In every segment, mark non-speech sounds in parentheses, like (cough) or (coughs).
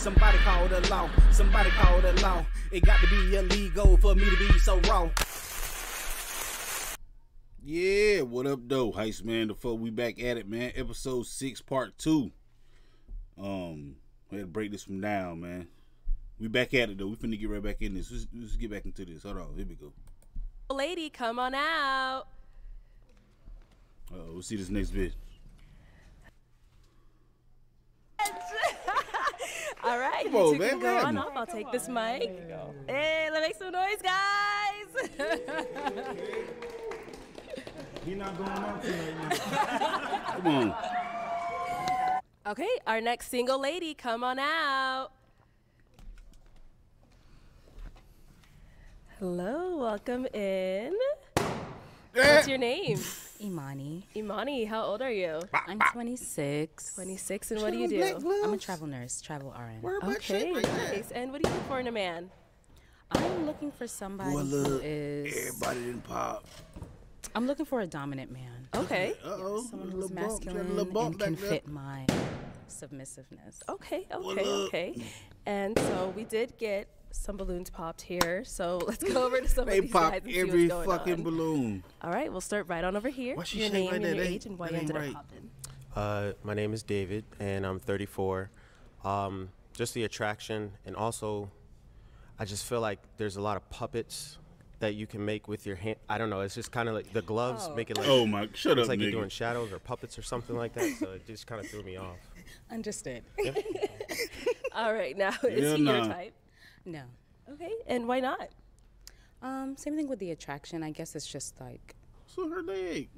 Somebody call the law. Somebody call the law. It got to be illegal for me to be so wrong. Yeah, what up, though, Heist Man? The fuck, we back at it, man. Episode six, part two. Um, we had to break this one down, man. We back at it though. We finna get right back in this. Let's, let's get back into this. Hold on, here we go. Lady, come on out. Uh, we'll see this next bit. All right, Come you on, two man, can go what on off. I'll take this mic. Hey, let's make some noise, guys. (laughs) He not going out tonight. (laughs) Come on. okay, our next single lady, come on out. Hello, welcome in. Eh. What's your name? Imani. Imani, how old are you? I'm 26. 26, and what do you do? I'm a travel nurse, travel RN. Okay, nice. And what do you look for in a man? I'm looking for somebody Boy, who look, is. everybody didn't pop. I'm looking for a dominant man. Okay. Uh oh. Someone who's masculine and can fit my submissiveness. Okay, okay, Well, look. okay. And so we did get some balloons popped here. So (laughs) let's go over to some They of these pop guys and see what's going fucking on. balloon. All right, we'll start right on over here. Why she Your name like and that? your That age and why you ended right. up popping. Uh, my name is David, and I'm 34. Um, just the attraction, and also, I just feel like there's a lot of puppets that you can make with your hand. I don't know. It's just kind of like the gloves Oh. make it like Oh my, shut up, it's like you're doing shadows or puppets or something like that. So it just kind of threw me off. (laughs) Understood. (laughs) All right, now is Hell he your type? No. Okay, and why not? Um, same thing with the attraction. I guess it's just like, So her leg.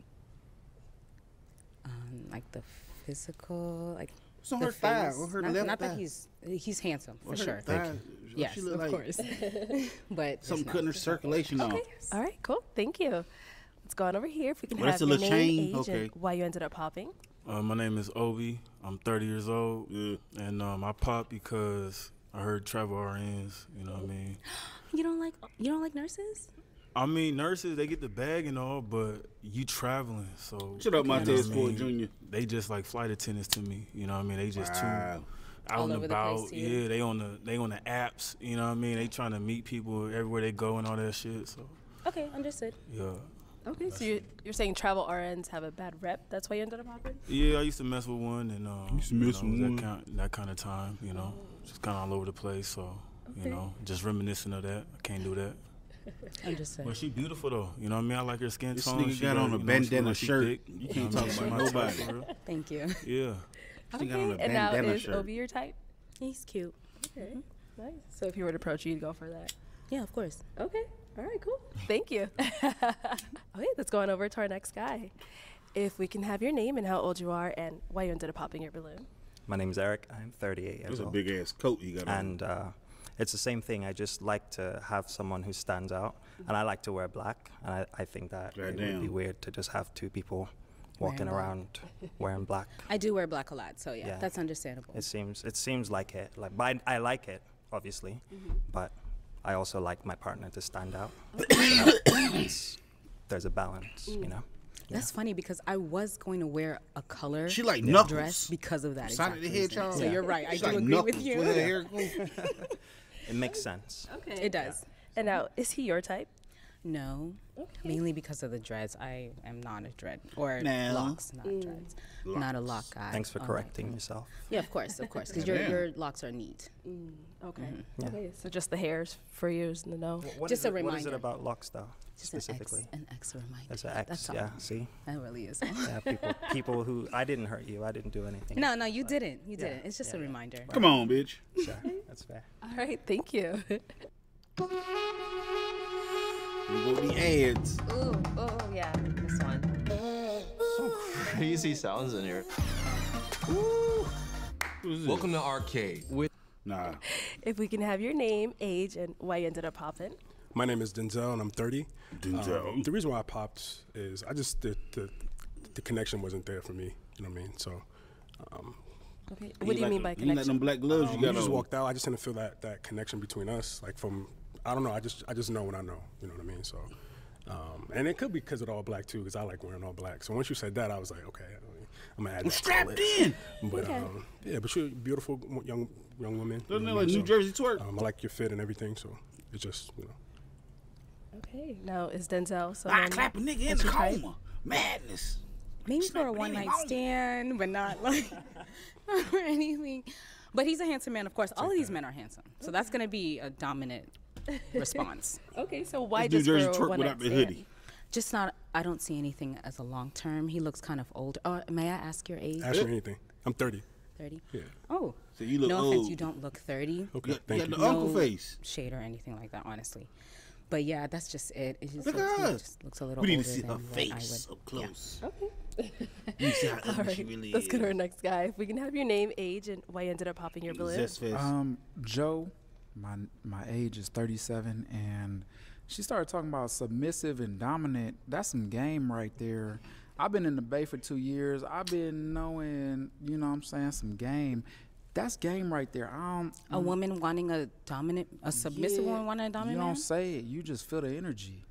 um, like the physical, like. So the her thigh, face. or her not, left not thigh. that he's he's handsome for her sure. thigh. Yes, She of like course. (laughs) but Something no. cutting her circulation off. All right, cool. Thank you. Let's go on over here. If we can Well, have a your little name, chain. age, Okay. and why you ended up popping. Uh, my name is Obi. I'm 30 years old, Yeah. and um, I popped because I heard travel RNs. You know what I mean? (gasps) You don't like you don't like nurses? I mean, nurses they get the bag and all, but you traveling, so Shut up, you know Montez what I mean? Jr. They just like flight attendants to me. You know what I mean? They just Wow. too out All and over the about. place to you? Yeah, they on the they on the apps. You know what I mean? They trying to meet people everywhere they go and all that shit. So Okay, understood. yeah, Okay, so you're, you're saying travel RNs have a bad rep. That's why you ended up popping? yeah. I used to mess with one, and um, used to you mess know, with that one. Kind, that kind of time. You know, just kind of all over the place. So Okay. you know, just reminiscent of that. I can't do that. (laughs) Understood. But she beautiful though. You know what I mean? I like her skin This tone. nigga She got on a you know, bandana shirt. thick. You can't what I talk about She my type nobody. Thank you. Yeah. She got on a and now is shirt. Obi your type? He's cute. Okay, mm-hmm. nice. So if you were to approach you, you'd go for that. Yeah, of course. Okay. All right, cool. (laughs) Thank you. (laughs) okay, let's go on over to our next guy. If we can have your name and how old you are and why you ended up popping your balloon. My name is Eric. I'm 38 years That's a big ass coat you got on. and uh, it's the same thing. I just like to have someone who stands out, and I like to wear black. And I, I think that it would be weird to just have two people walking Wearing black. around (laughs) wearing black. I do wear black a lot, so yeah, Yeah. that's understandable. It seems it seems like it. Like, but I, I like it, obviously, Mm-hmm. but I also like my partner to stand out. (coughs) So that it's- there's a balance, Mm. you know. That's funny because I was going to wear a color She like dress because of that. Sonic exact the reason. Hedgehog. So you're right. I She's do like agree Knuckles with you. her hair (laughs) It makes sense. Okay. It does. And now, is he your type? No, mainly because of the dreads. I am not a dread or No. locks, not mm. dreads. Not a lock guy. Thanks for Oh correcting God. yourself. Yeah, of course, of course, because (laughs) your Damn. your locks are neat. Mm. Okay. Mm-hmm. Yeah. Okay, so just the hairs for you is the no. What Just a it, What is it reminder. about locks, though, Just an X, specifically? an X reminder. There's an X. That's all. yeah. See. That really is. (laughs) Yeah, people, (laughs) people who I didn't hurt you. I didn't do anything. no, no, you didn't. You Yeah, didn't. It's just yeah, a yeah. reminder. Come on, bitch. Sure, that's fair. (laughs) All right, thank you. You go the ads. Ooh, oh yeah, this one. Crazy sounds in here. Who's this? Welcome to Arcade with Nah. (laughs) if we can have your name, age, and why you ended up popping. My name is Denzel, and I'm 30. Denzel. Um, the reason why I popped is I just the, the the connection wasn't there for me. You know what I mean? So um, Okay. What do you like mean by You like them connection? black gloves um, you we got just walked out. I just didn't feel that that connection between us. Like from I don't know. I just I just know when I know. You know what I mean? So. Um, and it could be because of all black too, because I like wearing all black. So once you said that, I was like, okay, I'm gonna add that. to the strapped list. in. But Okay. um, yeah, but you're a beautiful young young women. Doesn't you that know like New mean? Jersey twerk? Um, I like your fit and everything, so it's just you know. Okay. Now is Denzel so? I someone? clap a nigga in that's the your type? Madness. Maybe for a one night stand, but not like (laughs) or anything. But he's a handsome man, of course. All of these men are handsome, so that's (laughs) gonna be a dominant (laughs) response. Okay, so why This New just Jersey for a twerk one without night the hoodie. Just not. I don't see anything as a long term. He looks kind of older. Oh, may I ask your age? Ask me anything. I'm 30. Thirty. Yeah. Oh. So you look no old. offense, you don't look thirty. Okay, You thank got you. the uncle No face. Shade or anything like that, honestly. But yeah, that's just it. It just Look looks, at he us. just looks a little We need to older see than her what I face would- up close. Okay. (laughs) You see how (laughs) All ugly right. she really Let's is. go to our next guy. If we can have your name, age, and why you ended up popping your balloon. Zest fest. Um, Joe, my my age is 37, and she started talking about submissive and dominant. That's some game right there. I've been in the Bay for two years. I've been knowing, you know, what I'm saying some game. That's game right there. I don't, A mm, woman wanting a dominant, a submissive yeah, woman wanting a dominant You don't say it. You just feel the energy.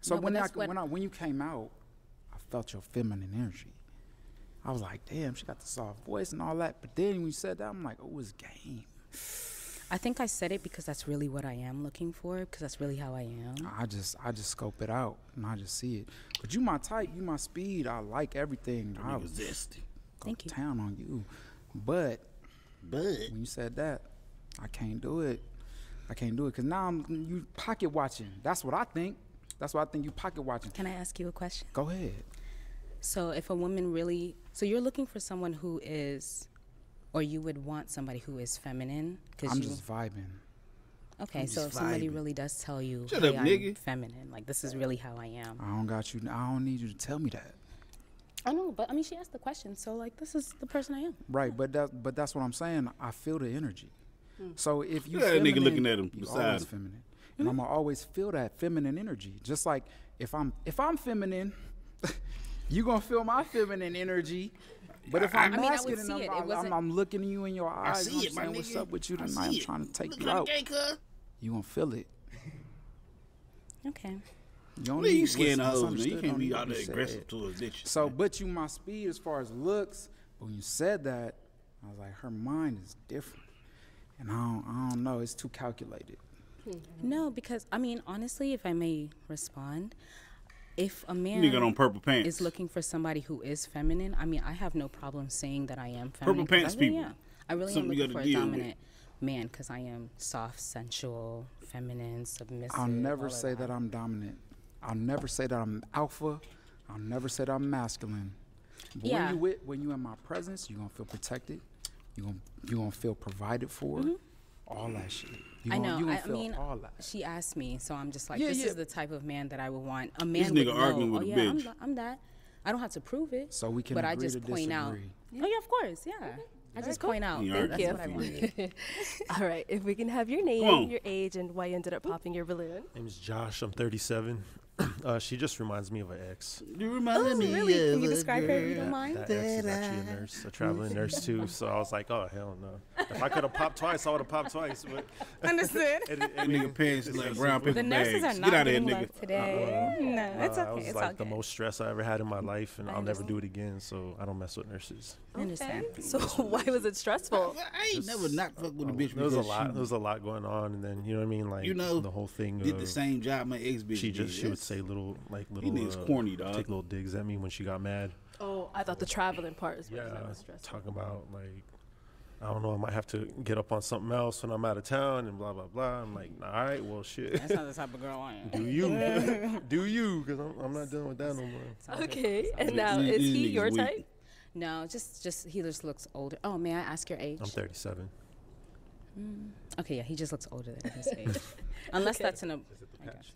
So No, when I, when I when you came out, I felt your feminine energy. I was like, damn, she got the soft voice and all that. But then when you said that, I'm like, oh, it's game. I think I said it because that's really what I am looking for. Because that's really how I am. I just I just scope it out and I just see it. But you my type, you my speed. I like everything. I Nigga was zesty. go Thank to you. town on you. But But when you said that, I can't do it. I can't do it because now I'm, you pocket watching. That's what I think. That's why I think you pocket watching. Can I ask you a question? Go ahead. So if a woman really, so you're looking for someone who is, or you would want somebody who is feminine? Cause I'm you, just vibing. okay. I'm so just if somebody really does tell you, Shut hey, up, I'm nigga." feminine, like this is really how I am. I don't got you. I don't need you to tell me that. I know, but I mean, she asked the question, so like this is the person I am. Right, but that but that's what I'm saying. I feel the energy. Hmm. So if you Look at that nigga looking at him you beside always him. feminine, and I'm gonna always feel that feminine energy. Just like if I'm if I'm feminine, (laughs) you gonna feel my feminine energy. But if I'm I mean, I would masculine, see I'm, it. It I'm, I'm, wasn't- I'm looking you in your I eyes. see and I'm it, my What's nigga. up with you tonight? I'm trying to take Look you out. gay. You gonna feel it. (laughs) Okay. You don't What are you need scaring what's hoes, man? You can't don't be need to all that said. aggressive towards bitches. So, but you my speed as far as looks. But when you said that, I was like, her mind is different, and I don't, I don't know. It's too calculated. No, because I mean, honestly, if I may respond, if a man Nigga on purple pants. is looking for somebody who is feminine, I mean, I have no problem saying that I am feminine. Purple 'cause pants I really people. am. I really Something am looking for a deal with. dominant man because I am soft, sensual, feminine, submissive. I'll never say that I'm dominant. I'll never say that I'm alpha. I'll never say that I'm masculine. But Yeah. when you with, when you in my presence, you're gonna feel protected. You're gonna you gonna feel provided for. Mm-hmm. All that shit. You. I know. You I, I mean, all she asked me, so I'm just like, Yeah, this yeah. is the type of man that I would want. A man nigga would know. arguing with oh a yeah, I'm, I'm that. I don't have to prove it. So we can but I agree just to point out. disagree. Oh yeah, of course, yeah. I just point out. You that that's you. what I want. (laughs) All right. If we can have your name, your age, and why you ended up popping your balloon. name is Josh. I'm 37. Uh, she just reminds me of an ex. You remind me really? Can you a describe her if you don't mind? That ex is actually a nurse, a traveling nurse too. So I was like, oh hell no. If I could have popped twice, I would have popped twice. But (laughs) Understood. (laughs) it, it, That nigga pants it's like just brown paper The nurses bags. are Get not out of here, getting nigga. love today. No, it's Uh, okay. it was It's like all the good. most stress I ever had in my life, and I I'll never do it again. So I don't mess with nurses. I understand. So (laughs) why was it stressful? I ain't never not fuck with a bitch There was a lot. There was a lot going on, and then you know what I mean, like You know, the whole thing. did the same job my ex bitch She just did. she would That's- say little like little niggas uh, corny, dog. take little digs at me when she got mad. Oh, I thought the traveling part is what Yeah, was stressful. talking about like I don't know, I might have to get up on something else when I'm out of town and blah blah blah. I'm like, all right, well shit. That's not the type of girl I am. Do you? (laughs) Do you? Because I'm, I'm not dealing with that no more. (laughs) Okay. And now, is he your type? No, just just he just looks older. Oh, may I ask your age? I'm 37. Okay, yeah, he just looks older than his (laughs) age. Unless Okay. that's in a Is it the I patch? guess.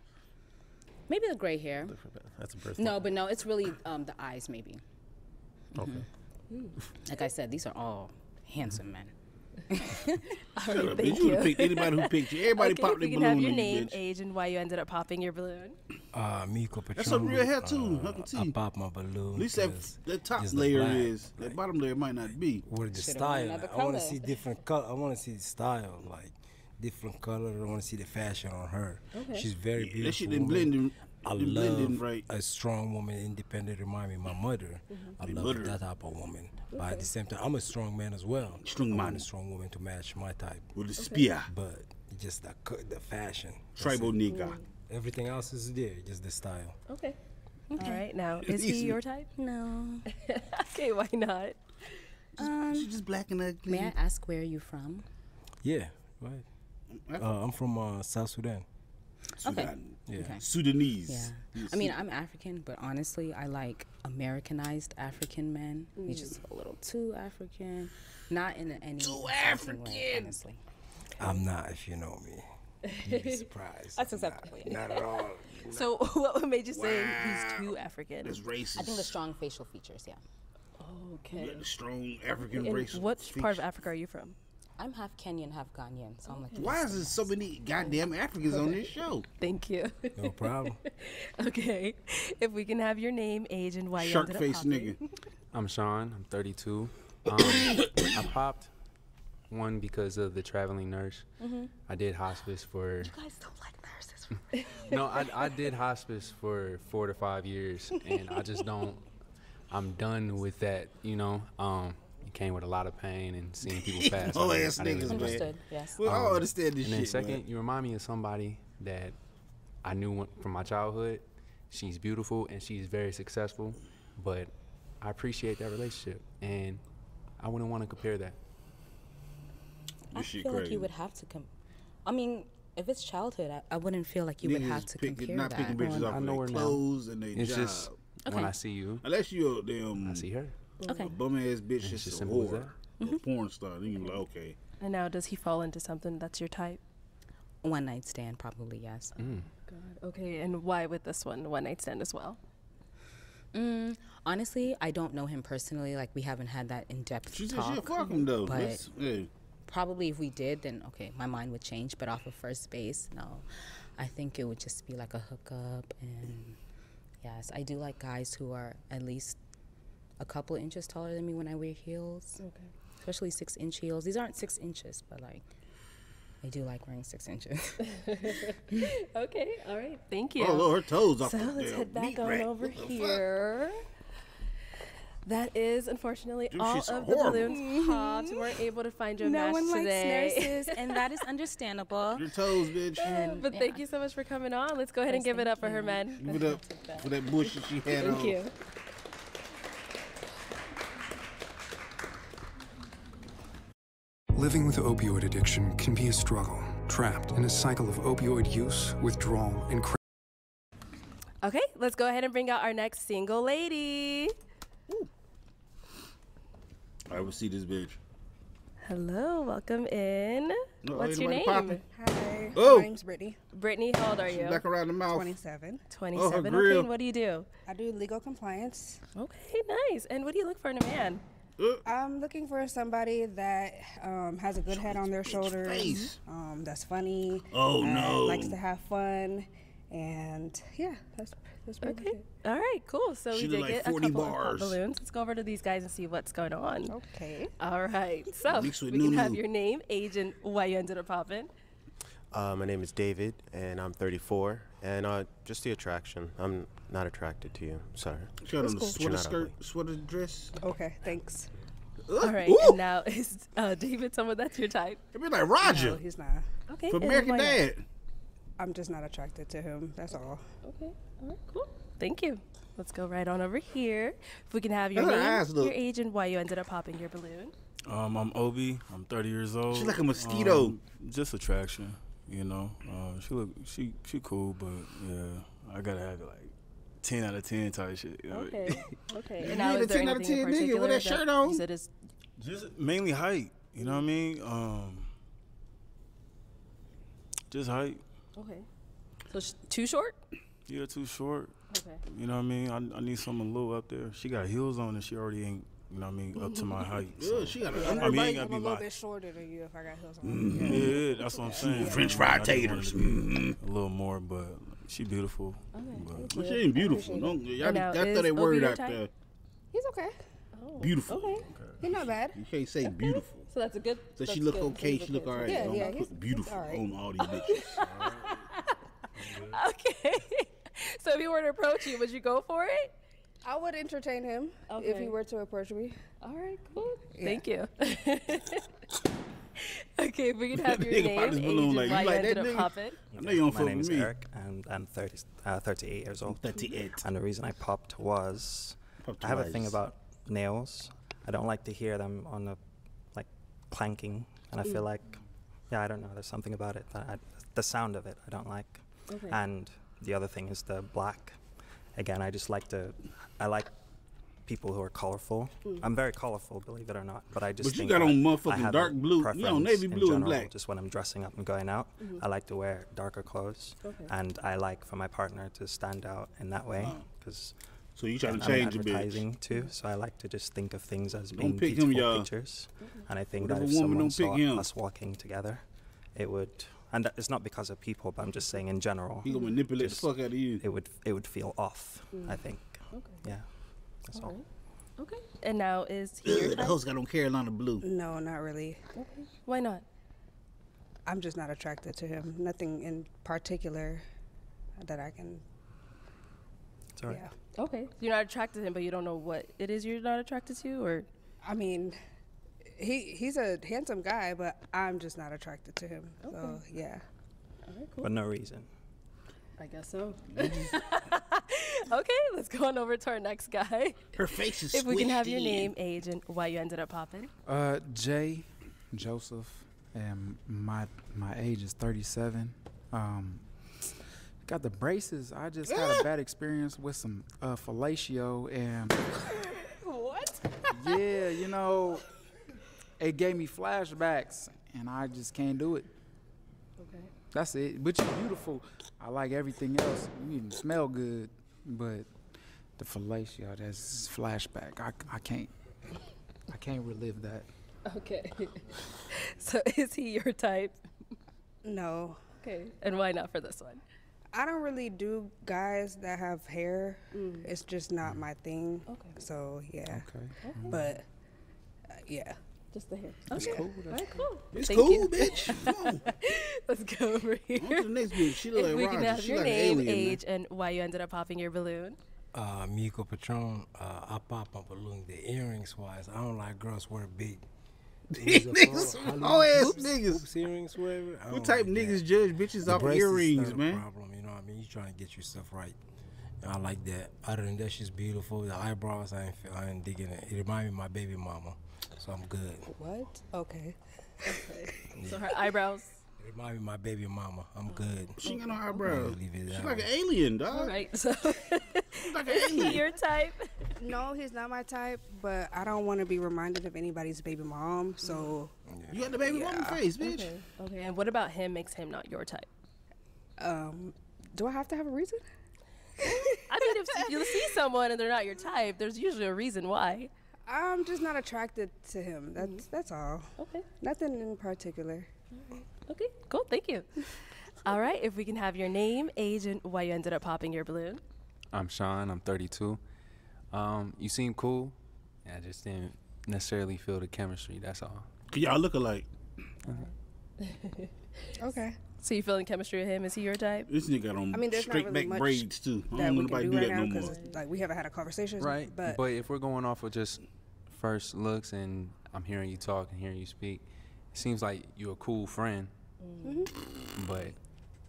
Maybe the gray hair. That's a birth. No, but no, it's really um, the eyes maybe. Okay. Like I said, these are all handsome men. (laughs) All Shut up, bitch. thank You you. would've picked anybody who picked you. Everybody okay, popped if we their can balloon have your on you, name, age, and why you ended up popping your balloon. Uh, Miko Patron. That's some real hair, too. I can see. I pop my balloon. At least that, 'cause that top layer black, is. That bottom layer might not be. With the Should've style. I want to see different color. I want to see the style, like different color. I want to see the fashion on her. Okay. She's very beautiful. That shit didn't blend in. I The love right. a strong woman, independent. Remind me, my mother. I Your love mother. that type of woman. But at the same time, I'm a strong man as well. Strong man. a strong woman to match my type. With the spear. But just the co- the fashion. That's Tribal it. nigga. Everything else is there, just the style. Okay. Okay. All right. Now, (laughs) is he your type? No. (laughs) okay. Why not? Um, She's just black and ugly. May I ask where are you from? Yeah, right. Uh, I'm from uh, South Sudan. Okay. Yeah. Okay. Sudanese. Yeah. I mean, I'm African, but honestly, I like Americanized African men. He's Mm. just a little too African. Not in any Too insulting way, African. honestly. I'm not, if you know me. You'd be surprised. (laughs) That's acceptable. yeah. Not at all. So, (laughs) what made you say he's too African? That's racist. I think the strong facial features, yeah. Okay. You the strong African And race. what part of Africa are you from? I'm half Kenyan, half Ghanaian, so I'm like. Why is there so many goddamn Africans on this show? Thank you. No problem. (laughs) okay. If we can have your name, age, and why you Shark ended up face nigga. (laughs) I'm Sean. I'm 32. Um, (coughs) I popped one because of the traveling nurse. Mhm. I did hospice for. You guys don't like nurses. (laughs) No, I, I did hospice for four to five years, and I just don't. I'm done with that. You know, um, it came with a lot of pain and seeing (laughs) people pass. Oh, I ass niggas, man. Understood, yes. Well, I um, understand this shit. and then shit, second, man. you remind me of somebody that I knew from my childhood. She's beautiful and she's very successful, but I appreciate that relationship, and I wouldn't want to compare that. I This shit feel like you would have to come. I mean, if it's childhood, I, I wouldn't feel like you would have to pick- compare not that. picking bitches off I know their her now. clothes and their It's job. just when I see you, Unless you're a damn I see her. Okay. a bum ass bitch, it's just just a whore, that. or a porn star. Then you're like, okay. And now, does he fall into something that's your type? One night stand, probably yes. Mm. God. Okay. And why with this one, one night stand as well? Mm, honestly, I don't know him personally. Like we haven't had that in depth She said talk. she'll fuck him though. But yeah. probably if we did, then okay, my mind would change. But off of first base, no. I think it would just be like a hookup. And yes, I do like guys who are at least a couple inches taller than me when I wear heels. Okay. Especially six inch heels. These aren't six inches, but like I do like wearing six inches. (laughs) (laughs) okay. All right. Thank you. Oh, Lord, her toes off So the let's head back on rack. over What fuck? here. That is unfortunately Them all shits are of the horrible. balloons popped. We weren't able to find your no match one likes today. nurses, and that is (laughs) understandable. Your toes, bitch. And, but thank you so much for coming on. Let's go ahead and give it thank up for her, you. man. Give it up for that bullshit she had Thank on. you. Living with opioid addiction can be a struggle, trapped in a cycle of opioid use, withdrawal, and cra- Okay, let's go ahead and bring out our next single lady. I will see this bitch. Hello, welcome in. No, What's your name? popping. Hi, Oh. my name's Brittany. Brittany, how old are She you? back around the mouth. 27. 27. okay, and what do you do? I do legal compliance. Okay, nice. And what do you look for in a man? I'm looking for somebody that um, has a good head on their shoulders, um, that's funny, Oh, and no. likes to have fun, and yeah, that's that's pretty much Okay. it. All right, cool. So She we look did like get a 40 couple of balloons. Let's go over to these guys and see what's going on. Okay. All right. So Mixed with we can have Nunu. your name, age, and why you ended up popping. Uh, my name is David, and I'm 34. And uh, just the attraction. I'm not attracted to you. Sorry. She got on a sweater not skirt, sweater dress. Okay, thanks. All right. Ooh. And now (laughs) is uh, David someone that's your type? It'd be like Roger No, he's not. Okay. for and American why not? Dad. I'm just not attracted to him. That's all. Okay. All right. Cool. Thank you. Let's go right on over here. If we can have your How name, eyes your age, and why you ended up popping your balloon. Um, I'm Obi. I'm 30 years old. She's like a mosquito. Um, just attraction, you know. Uh, she look, she she cool, but yeah, I gotta have like 10 out of 10 type shit. You know? Okay. (laughs) Okay. You And now ain't is a there 10 out of 10 nigga with particular that shirt You on. said is Just mainly height. You know what I mean? Um, just height. okay. So sh- too short. Yeah, too short. Okay. You know what I mean? I, I need something a little up there. She got heels on and she already ain't, you know what I mean, up to my (laughs) height. Yeah, she got a I mean, ain't gotta be a little bit shorter than you if I got heels on. Mm-hmm. Yeah, yeah, that's what I'm saying. French I fried taters. to be Mhm. A little more, but she beautiful. Okay. But thank Well, you. she ain't beautiful. appreciate Don't, y'all, And now, y'all that Obi word out there. He's okay. Oh, Beautiful. Okay. He's not bad. You can't say (laughs) beautiful. So that's a good. So that's she look good. okay. She look alright. Yeah, Don't yeah, put he's- beautiful all right. on all these (laughs) bitches. Okay. so if he were to approach you, would you go for it? I would entertain him if he were to approach me. All right, cool. Yeah. Thank you. (laughs) okay, if we can (laughs) have your name, pop this age, balloon like, you why you like that nigga? popping. I know you don't My fuck name with is me. Eric, and I'm 30, uh, 38 years old. 38. And the reason I popped was Popped I have a thing about nails. I don't like to hear them on the like clanking, and I feel Mm. like, yeah, I don't know. There's something about it that I, the sound of it I don't like. Okay. And the other thing is the black. Again, I just like to. I like people who are colorful. Mm. I'm very colorful, believe it or not. But I just But you think got on motherfucking dark blue- you on preference navy in blue and black. Just when I'm dressing up and going out, Mhm. I like to wear darker clothes, Okay. and I like for my partner to stand out in that way because. So you trying to I'm change a bitch. advertising too, so I like to just think of things as being pick him, beautiful y'all. pictures, and I think Whatever that if woman someone don't pick saw him. us walking together, it would, and that- it's not because of people, but I'm just saying in general. He gonna manipulate the fuck out of you. It would, it would feel off. I mm. think. Okay. Yeah, that's all. Alright. Okay. And now is he your the host got on Carolina blue. No, not really. Okay. Why not? I'm just not attracted to him. Nothing in particular that I can. It's all right. Yeah. Okay. You're not attracted to him, but you don't know what it is you're not attracted to, or I mean, he he's a handsome guy, but I'm just not attracted to him. So Okay. yeah. But no reason. I guess so. (laughs) okay, let's go on over to our next guy. Her face is If we can have your name, age, and why you ended up popping. Uh, Jay Joseph, and my my age is 37. Um, got the braces. I just had a (laughs) bad experience with some uh, fellatio, and what? yeah, you know, it gave me flashbacks, and I just can't do it. Okay. That's it. But you're beautiful. I like everything else. You even smell good, but the fellatio, that's flashback. I, I can't. I can't relive that. Okay. (laughs) so is he your type? No. Okay. And why not for this one? I don't really do guys that have hair. It's just not my thing. Okay. So yeah. Okay. But uh, yeah. Just the hair. That's okay. cool, All right, cool. It's Thank cool, you. bitch. (laughs) Come on. Let's go over here. On to the next bitch. She look if like we Roger. can have She your like name, alien, man. age, and why you ended up popping your balloon. Uh, Miko Patron, uh, I pop my balloon. The earrings wise, I don't like girls wear big. (laughs) These niggas, all ass niggas. Hoops earrings, whatever. What type like niggas that. judge bitches The off braces earrings, not a man? Problem, you know what I mean? You trying to get yourself right. I like that. Other than that, she's beautiful. The eyebrows, I ain't, feel, I ain't digging it. It remind me of my baby mama, so I'm good. What? Okay. Okay. So her eyebrows. It remind me of my baby mama. I'm good. She ain't got no eyebrows. gonna leave it She that like an alien, dog. All right. So like an (laughs) alien. your type? No, he's not my type. But I don't want to be reminded of anybody's baby mom. So You got the baby mama face, bitch. Okay. Okay. And what about him makes him not your type? um, do I have to have a reason? I mean, if you see someone and they're not your type, there's usually a reason why. I'm just not attracted to him. That's that's all. Okay. Nothing in particular. Okay. Cool. Thank you. (laughs) All right. If we can have your name, age, and why you ended up popping your balloon. I'm Sean. I'm 32. Um, you seem cool. I just didn't necessarily feel the chemistry. That's all. Y'all look alike. (laughs) Okay. So you feeling chemistry with him? Is he your type? This nigga got on I mean, there's straight not really back much braids too. I don't we know nobody do do right that now no more. because like we haven't had a conversation. Right. But, But if we're going off of just first looks and I'm hearing you talk and hearing you speak, it seems like you're a cool friend. Mhm. But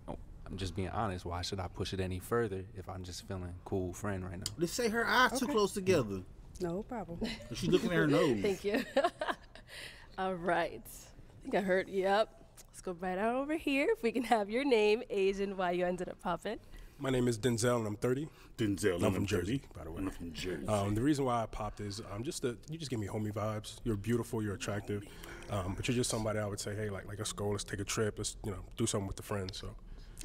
oh, I'm just being honest. Why should I push it any further if I'm just feeling cool friend right now? Let's say her eyes too close together. no problem. She's looking at her nose. (laughs) Thank you. (laughs) All right. I think I heard. Yep. Let's go right on over here. If we can have your name, age, and why you ended up popping. My name is Denzel, and I'm 30. Denzel, I'm I'm from from Jersey, by the way. I'm from Jersey. Um, the reason why I popped is um, just the, you just give me homie vibes. You're beautiful, you're attractive, um, but you're just somebody I would say, hey, like, like let's go, let's take a trip, let's you know do something with the friends. So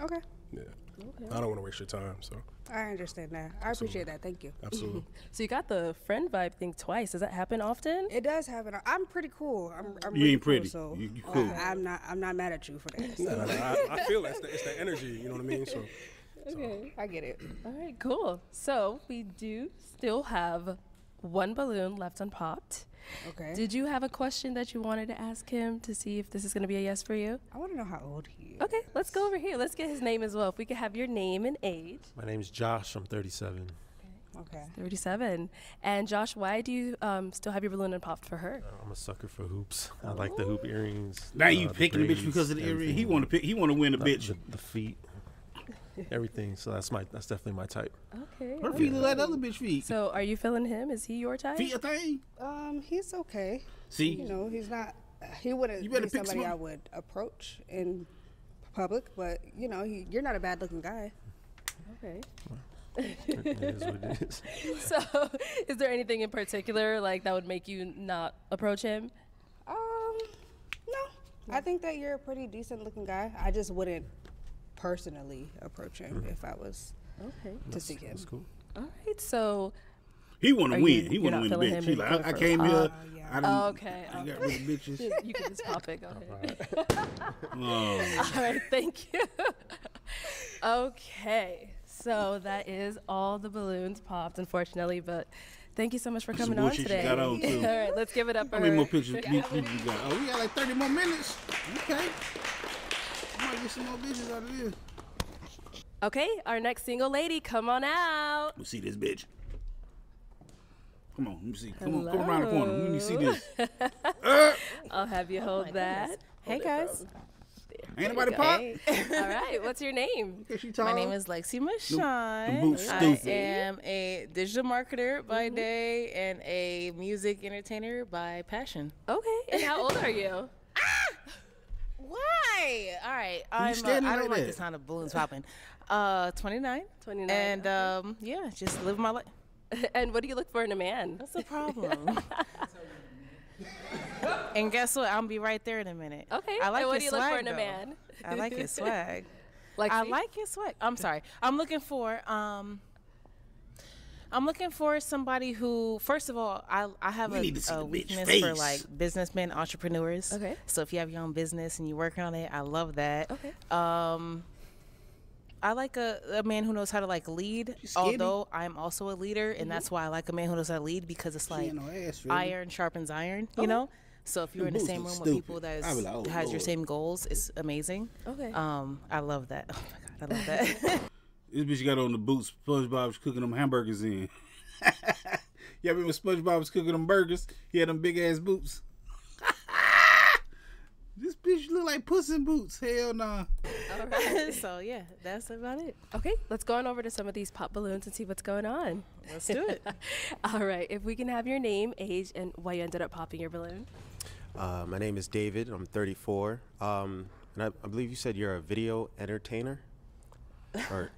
Okay. yeah, Okay. I don't want to waste your time. So I understand that. I appreciate that. Thank you. absolutely. (laughs) So you got the friend vibe thing twice. Does that happen often? It does happen. I'm pretty cool. I'm, I'm You really ain't pretty. Cool, so You- you cool. I, am not. I'm not mad at you for that. No, no, no, I, I feel that's the, it's the energy. You know what I mean? So Okay. I get it. (clears throat) All right, cool. So we do still have one balloon left unpopped. Okay. Did you have a question that you wanted to ask him to see if this is going to be a yes for you? I want to know how old he is. Okay, let's go over here. Let's get his name as well. If we could have your name and age. My name's Josh. I'm 37. Okay. 37. And Josh, why do you um, still have your balloon unpopped for her? I'm a sucker for hoops. I like the hoop earrings. Now you uh, picking the bitch because of the earring. He want to pick. He want to win the The- bitch. The, the feet, (laughs) everything. So that's my that's definitely my type. Okay. Her feet look like the other bitch feet. So, are you feeling him? Is he your type? Feet a thing. Um, he's okay. See? you know, he's not. He wouldn't You better be pick somebody I would approach in public, but you know, he, you're not a bad looking guy. Okay. It is what it is. (laughs) so, is there anything in particular like that would make you not approach him? Um, no, I think that you're a pretty decent looking guy. I just wouldn't personally approach him mm-hmm. if I was okay to see him. That's cool. All right. So, He want to win. He you're want to win the bitch. him He like, I, I came Oh, here. yeah. I done, okay. I got okay. rid of bitches. (laughs) you can just pop it. Go ahead. Oh. All right, thank you. (laughs) okay, so that is all the balloons popped, unfortunately, but thank you so much for Some coming on today. got on, too. (laughs) all right, let's give it up for How many more pictures you, you, you got? Oh, we got like 30 more minutes. Okay. I might get some more bitches out of this. Okay, our next single lady, come on out. Let me see this bitch. Come on, let me see. Come on, come around the corner. Let me see this. (laughs) Uh. I'll have you oh hold that. Hey guys. Ain't nobody pop? All right, what's your name? (laughs) My name is Lexi Mashawn. boots I am a digital marketer by mm-hmm. day and a music entertainer by passion. Okay, and how old are you? Why? All right. I'm, uh, I don't like like that? the sound of balloons popping. Uh, 29. 29. And um, yeah, just live my life. (laughs) and what do you look for in a man? That's the problem? (laughs) and guess what? I'll be right there in a minute. Okay. I like and what his do you look for swag, in a though. man? I like his (laughs) swag. Like I like his swag. I'm sorry. I'm looking for um I'm looking for somebody who first of all, I I have We a, need to see a the bitch weakness for like businessmen, entrepreneurs. Okay. So if you have your own business and you're working on it, I love that. Okay. Um I like a, a man who knows how to like lead. Although I'm also a leader, and that's why I like a man who knows how to lead because it's like no ass, really. iron sharpens iron. You know. So if you're in the same look room with people stupid. that I be is, like, oh, has your same goals, it's amazing. Okay. Um, I love that. (laughs) Oh my god, I love that. (laughs) This bitch got on the boots SpongeBob's cooking them hamburgers in. (laughs) Y'all remember SpongeBob was cooking them burgers? He had them big ass boots. (laughs) this bitch look like Puss in Boots. Hell nah. All right. so yeah, that's about it. Okay, let's go on over to some of these pop balloons and see what's going on. Let's do it. (laughs) All right, if we can have your name, age, and why you ended up popping your balloon. Uh, my name is David. I'm 34. Um, and I, I believe you said you're a video entertainer. Or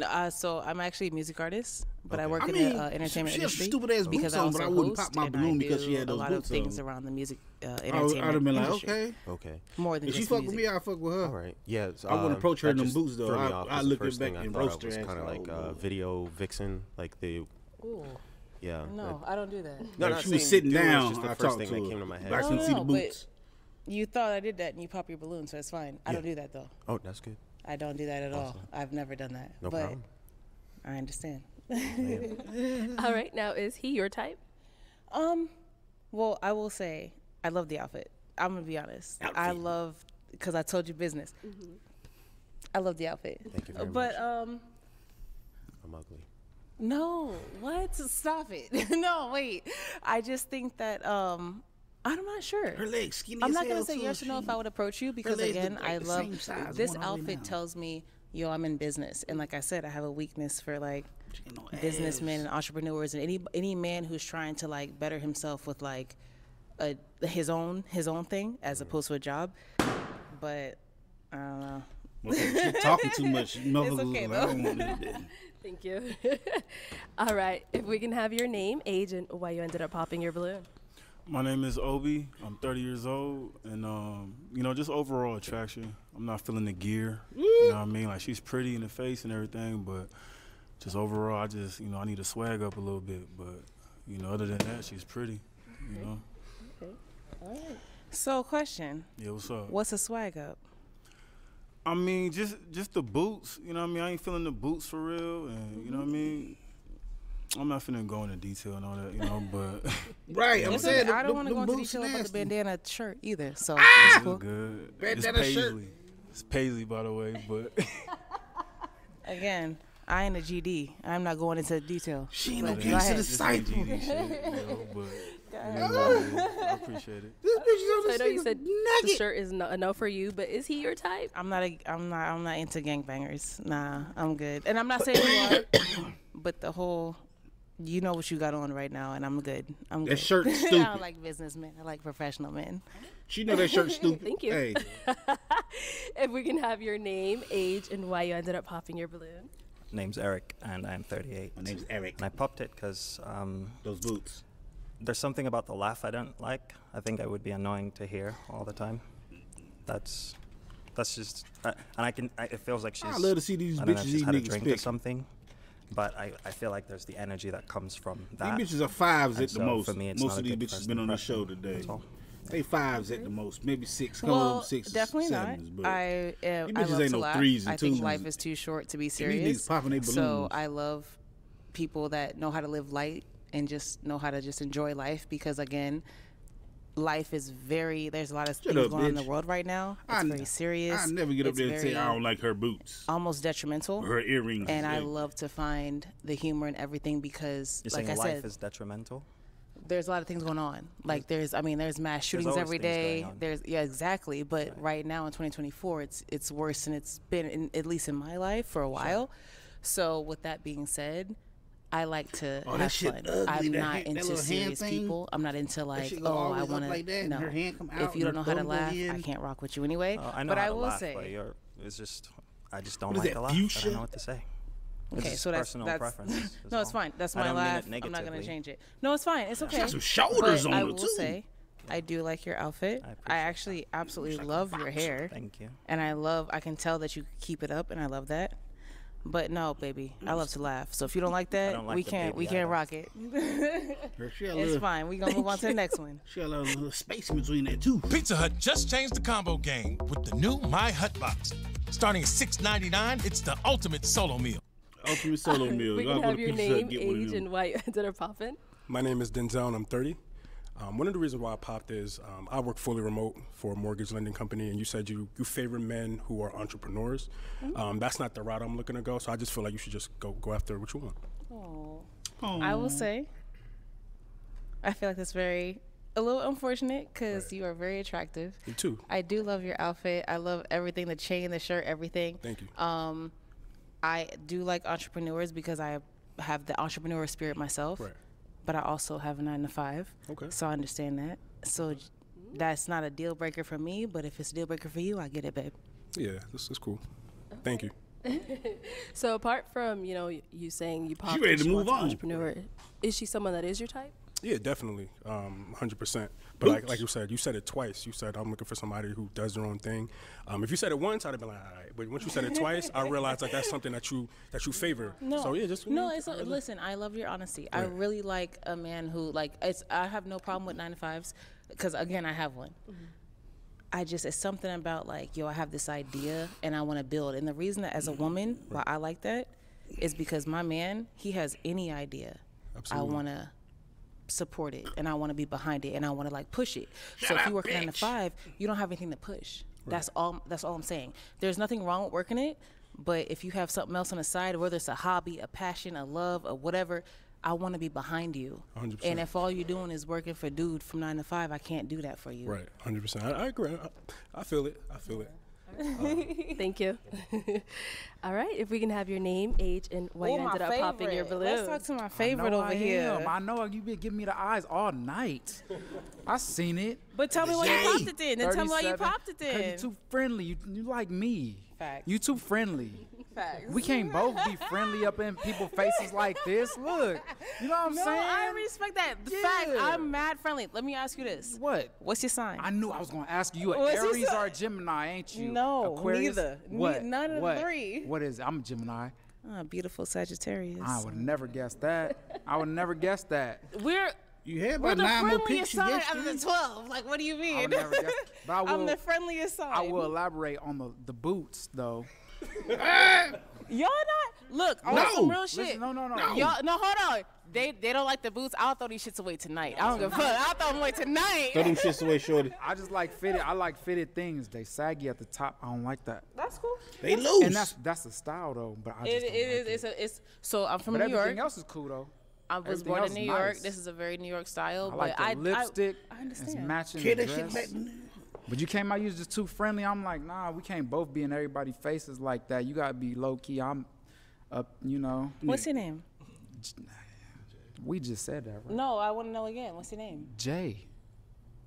No, uh, so I'm actually a music artist, but I work I in mean, the uh, entertainment she has industry stupid-ass because boots I on, but also I wouldn't pop my balloon because she do had those a lot of things on. around the music uh, I would- entertainment I'd have been like, industry. okay. okay. More than If she just fuck music. with me, I fuck with her. All right. Yeah. so, I wouldn't um, approach her in that them boots though. threw me I, off I 'cause look first back thing I and thought roast her kind of like uh, video vixen, like the. Yeah. No, I don't do that. No, If she was sitting do it, it's down, just the first thing that came to my head. I can see the boots. You thought I did that and you pop your balloon, so it's fine. I don't do that though. Oh, that's good. I don't do that at all. I've never done that. No but problem. I understand. (laughs) All right, now is he your type? Um, well, I will say I love the outfit. I'm gonna be honest. Outfit. I love because I told you business. Mhm. I love the outfit. Thank you very but much. um, I'm ugly. no, what? Stop it. (laughs) no, wait. I just think that um. I'm not sure. Her legs skinny I'm as not gonna hell, say too, yes or no if I would approach you because again, look like I love size, this one all the way outfit tells me, yo, I'm in business, and like I said, I have a weakness for like businessmen and entrepreneurs and any any man who's trying to like better himself with like a his own his own thing as opposed to a job. But I don't know. Motherfucker, she talking too much. (laughs) It's okay like, though. want this (laughs) bitch. Thank you. (laughs) All right, if we can have your name, age, and why you ended up popping your balloon. My name is Obi. I'm 30 years old, and um, you know, just overall attraction. I'm not feeling the gear. You know what I mean? Like she's pretty in the face and everything, but just overall, I just you know I need to swag up a little bit. But you know, other than that, she's pretty. You know? Okay. All right. So, question. Yeah. What's up? What's a swag up? I mean, just just the boots. You know what I mean? I ain't feeling the boots for real, and you know what I mean. I'm not finna go into detail and all that, you know, (laughs) but Right, I'm It's saying okay. I don't want to go into boots detail about the bandana shirt either. So it's it's cool. good. It's Bandana shirt. paisley. It's paisley, by the way, but (laughs) Again, I ain't a GD. I'm not going into detail. She ain't But no go gangster ahead. disciple. GD shit, you (laughs) know, but Go it ahead. is what it is. I appreciate it. This bitch is on I know you said the shirt is no, a no for you, but is he your type? I'm not. A, I'm not. I'm not into gangbangers. Nah, I'm good. And I'm not saying you are, (coughs) but the whole, you know what you got on right now, and I'm good. I'm That good. shirt's (laughs) I stupid. don't like businessmen. I like professional men. She know that shirt's (laughs) stupid. Thank you. Hey, (laughs) if we can have your name, age, and why you ended up popping your balloon. Name's Eric, and I'm 38. My name's Eric. And I popped it because um, those boots. There's something about the laugh I don't like. I think I would be annoying to hear all the time. That's that's just, uh, and I can. I, it feels like she's. I love to see these I know bitches if eat had a niggas' drink or something. But I, I feel like there's the energy that comes from that. these bitches are fives And at the so most. For me, it's most not of a these bitches first been on the show today. They fives at the most, maybe six. Come well, on, six, definitely sevens, not. But I uh, These I bitches love ain't to no laugh. threes and I think twos. life is too short to be And these serious. niggas popping So. I love people that know how to live light and just know how to just enjoy life because again, life is very. There's a lot of Shut things up, going on in the world right now. It's I- very serious. I never get up It's there and say I don't like her boots. almost detrimental. Her earrings. And I love to find the humor in everything because, You're like saying I life said, is detrimental. there's a lot of things going on. Like there's, I mean, there's mass shootings always every going on. There's, yeah, exactly. But right. now in 2024, it's it's worse than it's been, in, at least in my life, for a while. So with that being said. I like to Oh, have shit fun. ugly, I'm that not hand- into serious people. I'm not into like, oh, I want to. like that, and no. her hand come out if you don't know how to thumb go laugh, I can't rock with you anyway. Oh, I know but how I to will laugh, say, but you're, it's just I just don't What is like that, to laugh. I don't know what to say. Okay, just so that's personal that's preference. (laughs) is no, it's fine. That's I my don't mean it laugh. I'm not gonna change it. No, it's fine. It's She okay. got some shoulders but on I will too. say, I do like your outfit. I, actually absolutely love your hair. Thank you. And I love. I can tell that you keep it up, and I love that. But no, baby, I love to laugh. So if you don't like that, don't like we can't. We can't rock it. Her- she got it's fine. We gonna move on to the next one. (laughs) She got a little, little space in between that too. Pizza Hut just changed the combo game with the new My Hut Box. Starting at $6.99, it's the ultimate solo meal. Ultimate solo (laughs) meal. we Y'all can have your Pizza name, get one of age, and why you (laughs) ended up popping. My name is Denzel, and I'm 30. Um, one of the reasons why I popped is um, I work fully remote for a mortgage lending company, and you said you, you favor men who are entrepreneurs. Um, that's not the route I'm looking to go, so I just feel like you should just go go after what you want. Oh. I will say, I feel like that's very a little unfortunate because you are very attractive. You too. I do love your outfit. I love everything the chain, the shirt, everything. Thank you. Um, I do like entrepreneurs because I have the entrepreneur spirit myself. Right. But I also have a nine to five. Okay. So I understand that. So that's not a deal breaker for me, but if it's a deal breaker for you, I get it, babe. Yeah, this is cool. Thank you. (laughs) so apart from you know you saying you popped, ready to move on. Entrepreneur, is she someone that is your type? Yeah, definitely, um, hundred percent. But like, like you said, you said it twice. You said I'm looking for somebody who does their own thing. Um, if you said it once, I'd have been like, all right. But once you said it twice, I realized like that's something that you that you favor. No, So yeah, just no. It's a, listen. I love your honesty. I really like a man who like. It's. I have no problem with nine to fives, because again, I have one. I just it's something about like yo, I have this idea and I want to build. And the reason that as a woman, why I like that, is because my man he has any idea. Absolutely. I want to support it and I want to be behind it and I want to like push it. so if you work nine to five, you don't have anything to push. That's all. That's all I'm saying. There's nothing wrong with working it, but if you have something else on the side, whether it's a hobby, a passion, a love, or whatever, I want to be behind you. 100%. And if all you're doing is working for dude from nine to five, I can't do that for you. Right, hundred percent. I, I agree. I, I feel it. I feel it. Thank you. (laughs) All right, if we can have your name, age, and why Oh, you ended up popping your favorite. balloon. Let's talk to my favorite I know over I here. am. I know you been giving me the eyes all night. I seen it. But tell me why you popped it then. Then tell me why you popped it then. You too friendly. You, you like me. Facts. You too friendly. Facts. We can't both be friendly up in people's faces like this. Look, you know what I'm no, saying? I respect that. The fact I'm mad friendly. Let me ask you this. What? What's your sign? I knew I was gonna ask you. You an Aries or a Gemini, ain't you? No, Aquarius? neither. Ne- What? none of the what? three. What is? it? I'm a Gemini. Ah, beautiful Sagittarius. I would never guess that. I would never guess that. We're You had about the nine more friendliest sign out of the twelve. Like, what do you mean? I would never guess. But I will. (laughs) I'm the friendliest sign. I will elaborate on the the boots though. (laughs) Y'all not look on No. some real Listen, shit. no, no, no. Y'all no, hold on. they they don't like the boots. I'll throw these shits away tonight. I don't give a fuck. I'll throw them away tonight. Throw them shits away, shorty. (laughs) I just like fitted. I like fitted things. They saggy at the top. I don't like that. That's cool. They And loose. that's that's the style though. But I It, just it don't like is. It's a. It's so I'm from But New York. everything else is cool though. I was Everything born in New York. nice. This is a very New York style. I like but the I, lipstick. I, I It's understand. matching Kid, the dress. But you came out, you was just too friendly. I'm like, nah, we can't both be in everybody's faces like that. You gotta be low key. I'm up, you know. What's your name? We just said that, right? No, I want to know again. What's your name? Jay.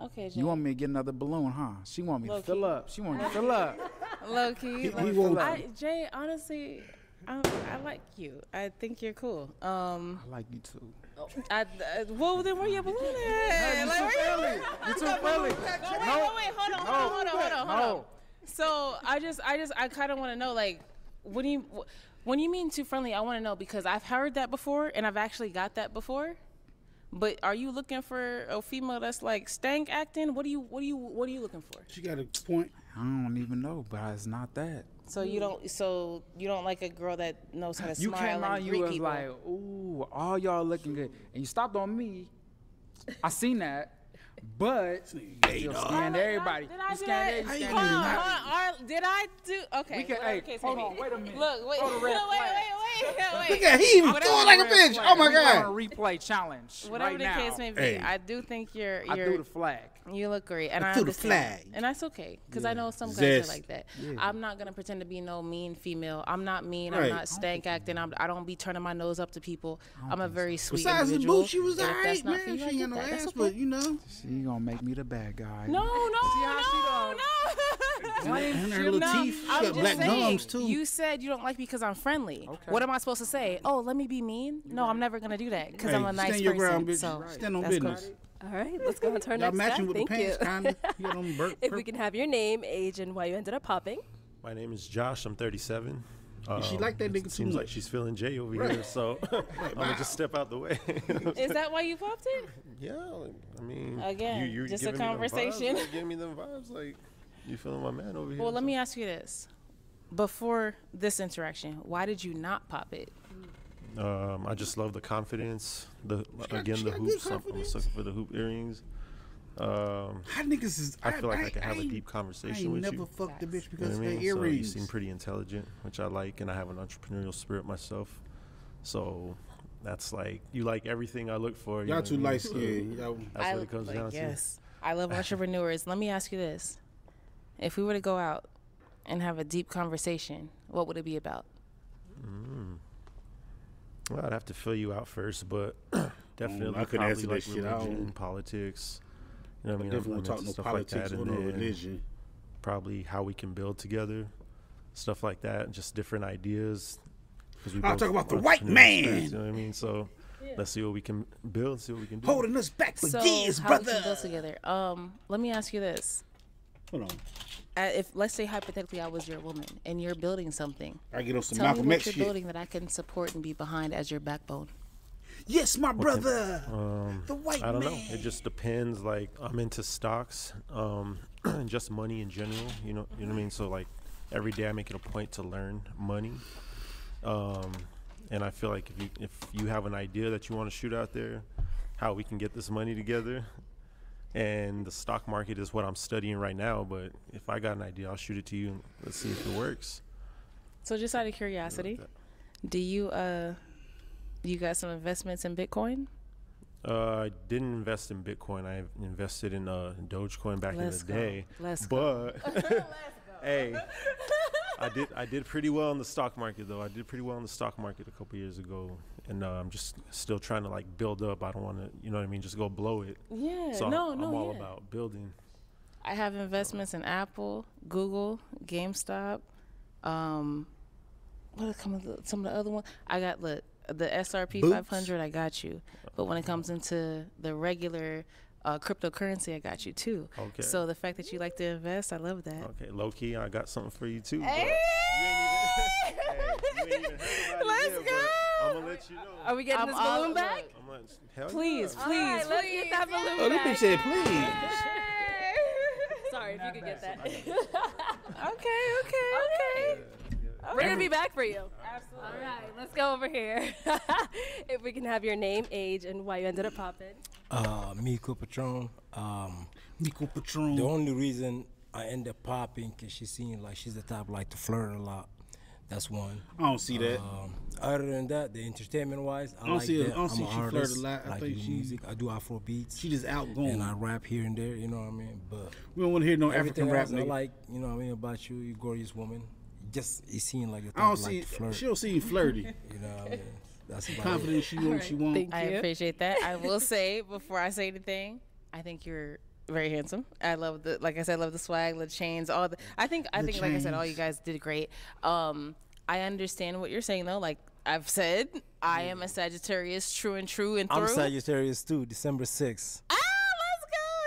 Okay, Jay. You want me to get another balloon, huh? She want me Low to fill up. She want me to fill up. (laughs) Low key. He- low he key. won't- I, Jay, honestly, I, I like you. I think you're cool. Um, I like you too. I, I, well, then where your balloon at? you Like, too where friendly. You too friendly. Wait, wait, No. wait, hold on, hold on, hold on, hold on, hold on. No. So I just, I just, I kind of want to know, like, what do you, wh- when you mean too friendly? I want to know because I've heard that before, and I've actually got that before. But are you looking for a female that's like stank acting? What do you, what do you, what are you looking for? She got a point. I don't even know, but it's not that. So you don't, so you don't like a girl that knows how to You smile came and out, you greet was people. like, ooh, all y'all looking good, and you stopped on me. I seen that, but you dog. scanned everybody. Did I You do scanned that? every- you Hold on, hold on. Did I do? Okay. We can- whatever hey, the hold on, wait a minute. Look, wait, Throw the wait, red wait, wait, wait, (laughs) wait. Look at he even Whatever throwing like a bitch. flag. Oh my We going god. on a replay challenge. Whatever right the now. case may be, Hey. I do think you're. I you're threw the flag. You look great, and I I, threw the flag. and that's okay, because I know some guys Zest. are like that. Yeah. I'm not gonna pretend to be no mean female. I'm not mean. Right. I'm not stank acting. I'm, I don't be turning my nose up to people. I'm a very sweet Besides the individual. boot, she was and alright, that's not man. you, She ain't got no ass, but you know. She gonna make me the bad guy. No, no, no, no. (laughs) (laughs) And her little No, teeth. She I'm got just black saying, gums too. You said you don't like me because I'm friendly. What am I supposed to say? Oh, let me be mean? No, I'm never gonna do that because Hey, I'm a nice stand your person. ground, bitch. So Stand on that's business. cool. All right, let's go on to our Y'all next matching guy. with the Thank pants, you. kinda. You got on (laughs) bur- if we can have your name, age, and why you ended up popping. My name is Josh. I'm 37. And she Um, like that nigga too Seems like she's feeling Jay over Right. here, so (laughs) I'm gonna just step out the way. Is that why you popped it? Yeah, like, I mean, Again, you, you're just a giving me them vibes, conversation. like, giving me them vibes, like you feeling my man over here. Well, let me ask you this: before this interaction, why did you not pop it? Um, I just love the confidence. The again the hoops. I'm, I'm a sucker for the hoop earrings. Um, How niggas is? I feel like I, I can have a deep conversation ain't with never you. Never fucked the bitch You know because of I her mean? So you seem pretty intelligent, which I like, and I have an entrepreneurial spirit myself. So that's like you like everything I look for. you Y'all too what I mean? light So skinned. Y'all- That's I, what it comes like, down yes. I love (laughs) entrepreneurs. Let me ask you this: If we were to go out and have a deep conversation, what would it be about? Mm. Well, I'd have to fill you out first, but (clears throat) definitely I couldn't answer probably that like shit. I religion, don't- politics. You know what I I mean? I'm- definitely I'm talk no stuff politics like that, or no religion. Probably how we can build together, stuff like that, just different ideas. 'Cause we I'll talk about the white spirits, man. You know what I mean? So let's see what we can build, see what we can do. Holding us back for so years, how we brother. can build together. Um, let me ask you this: Hold on. Uh, if let's say hypothetically I was your woman and you're building something, I get on some tell Malcolm me what X you're shit. building that I can support and be behind as your backbone. Yes, my brother. um, the white I don't know. It just depends. Like I'm into stocks, um, and (clears throat) just money in general. You know, you know what I mean. So like every day I make it a point to learn money, um, and I feel like if you if you have an idea that you want to shoot out there, how we can get this money together, and the stock market is what I'm studying right now. But if I got an idea, I'll shoot it to you and let's see if it works. So just out of curiosity, do you uh, you got some investments in Bitcoin? Uh, I didn't invest in Bitcoin. I invested in uh, Dogecoin back Let's in the go. day. Let's but go. (laughs) (laughs) hey, (laughs) I did I did pretty well in the stock market though. I did pretty well in the stock market a couple years ago, and uh, I'm just still trying to like build up. I don't want to, you know what I mean, just go blow it. Yeah, So no, I'm, no, I'm all yeah. about building. I have investments in Apple, Google, GameStop. Um, what are some of the, some of the other ones? I got the the S&P Boots. 500. I got you. But when it comes into the regular uh, cryptocurrency, I got you too. Okay. So the fact that you like to invest, I love that. Okay, low key, I got something for you too. bro. Hey! (laughs) Let's go. I'm gonna let you know. Are we getting I'm this all- balloon back? I'm gonna, hell Please, yeah. please, All right, let's please. get that balloon Oh, this back. bitch said please. Sorry if you could get that. (laughs) okay, okay, okay. We're gonna be back for you. Absolutely. All right, let's go over here. (laughs) if we can have your name, age, and why you ended up popping. Uh, Miko Patron. Um, Miko Patron. The only reason I end up popping because she seemed like she's the type like to flirt a lot. That's one. I don't see that. Um, other than that, the entertainment wise, I, I don't like see that. I don't I'm see she flirt a lot. I like think do she- music. I do Afro beats. She just outgoing. And I rap here and there. You know what I mean? But We don't wanna hear no everything African rap, else I like you know what I mean about you, you gorgeous woman. Just you seem like the type I don't like see. to flirt. She don't seem flirty. You know what I mean? That's She about confident it. she want what she want. I appreciate that. I will say (laughs) before I say anything, I think you're very handsome. I love the like I said, I love the swag, the chains, all the. I think I The think like I said, all you guys did great. Um, I understand what you're saying though. Like I've said, I am a Sagittarius, true and true and through. I'm Sagittarius too, December 6th. Ah,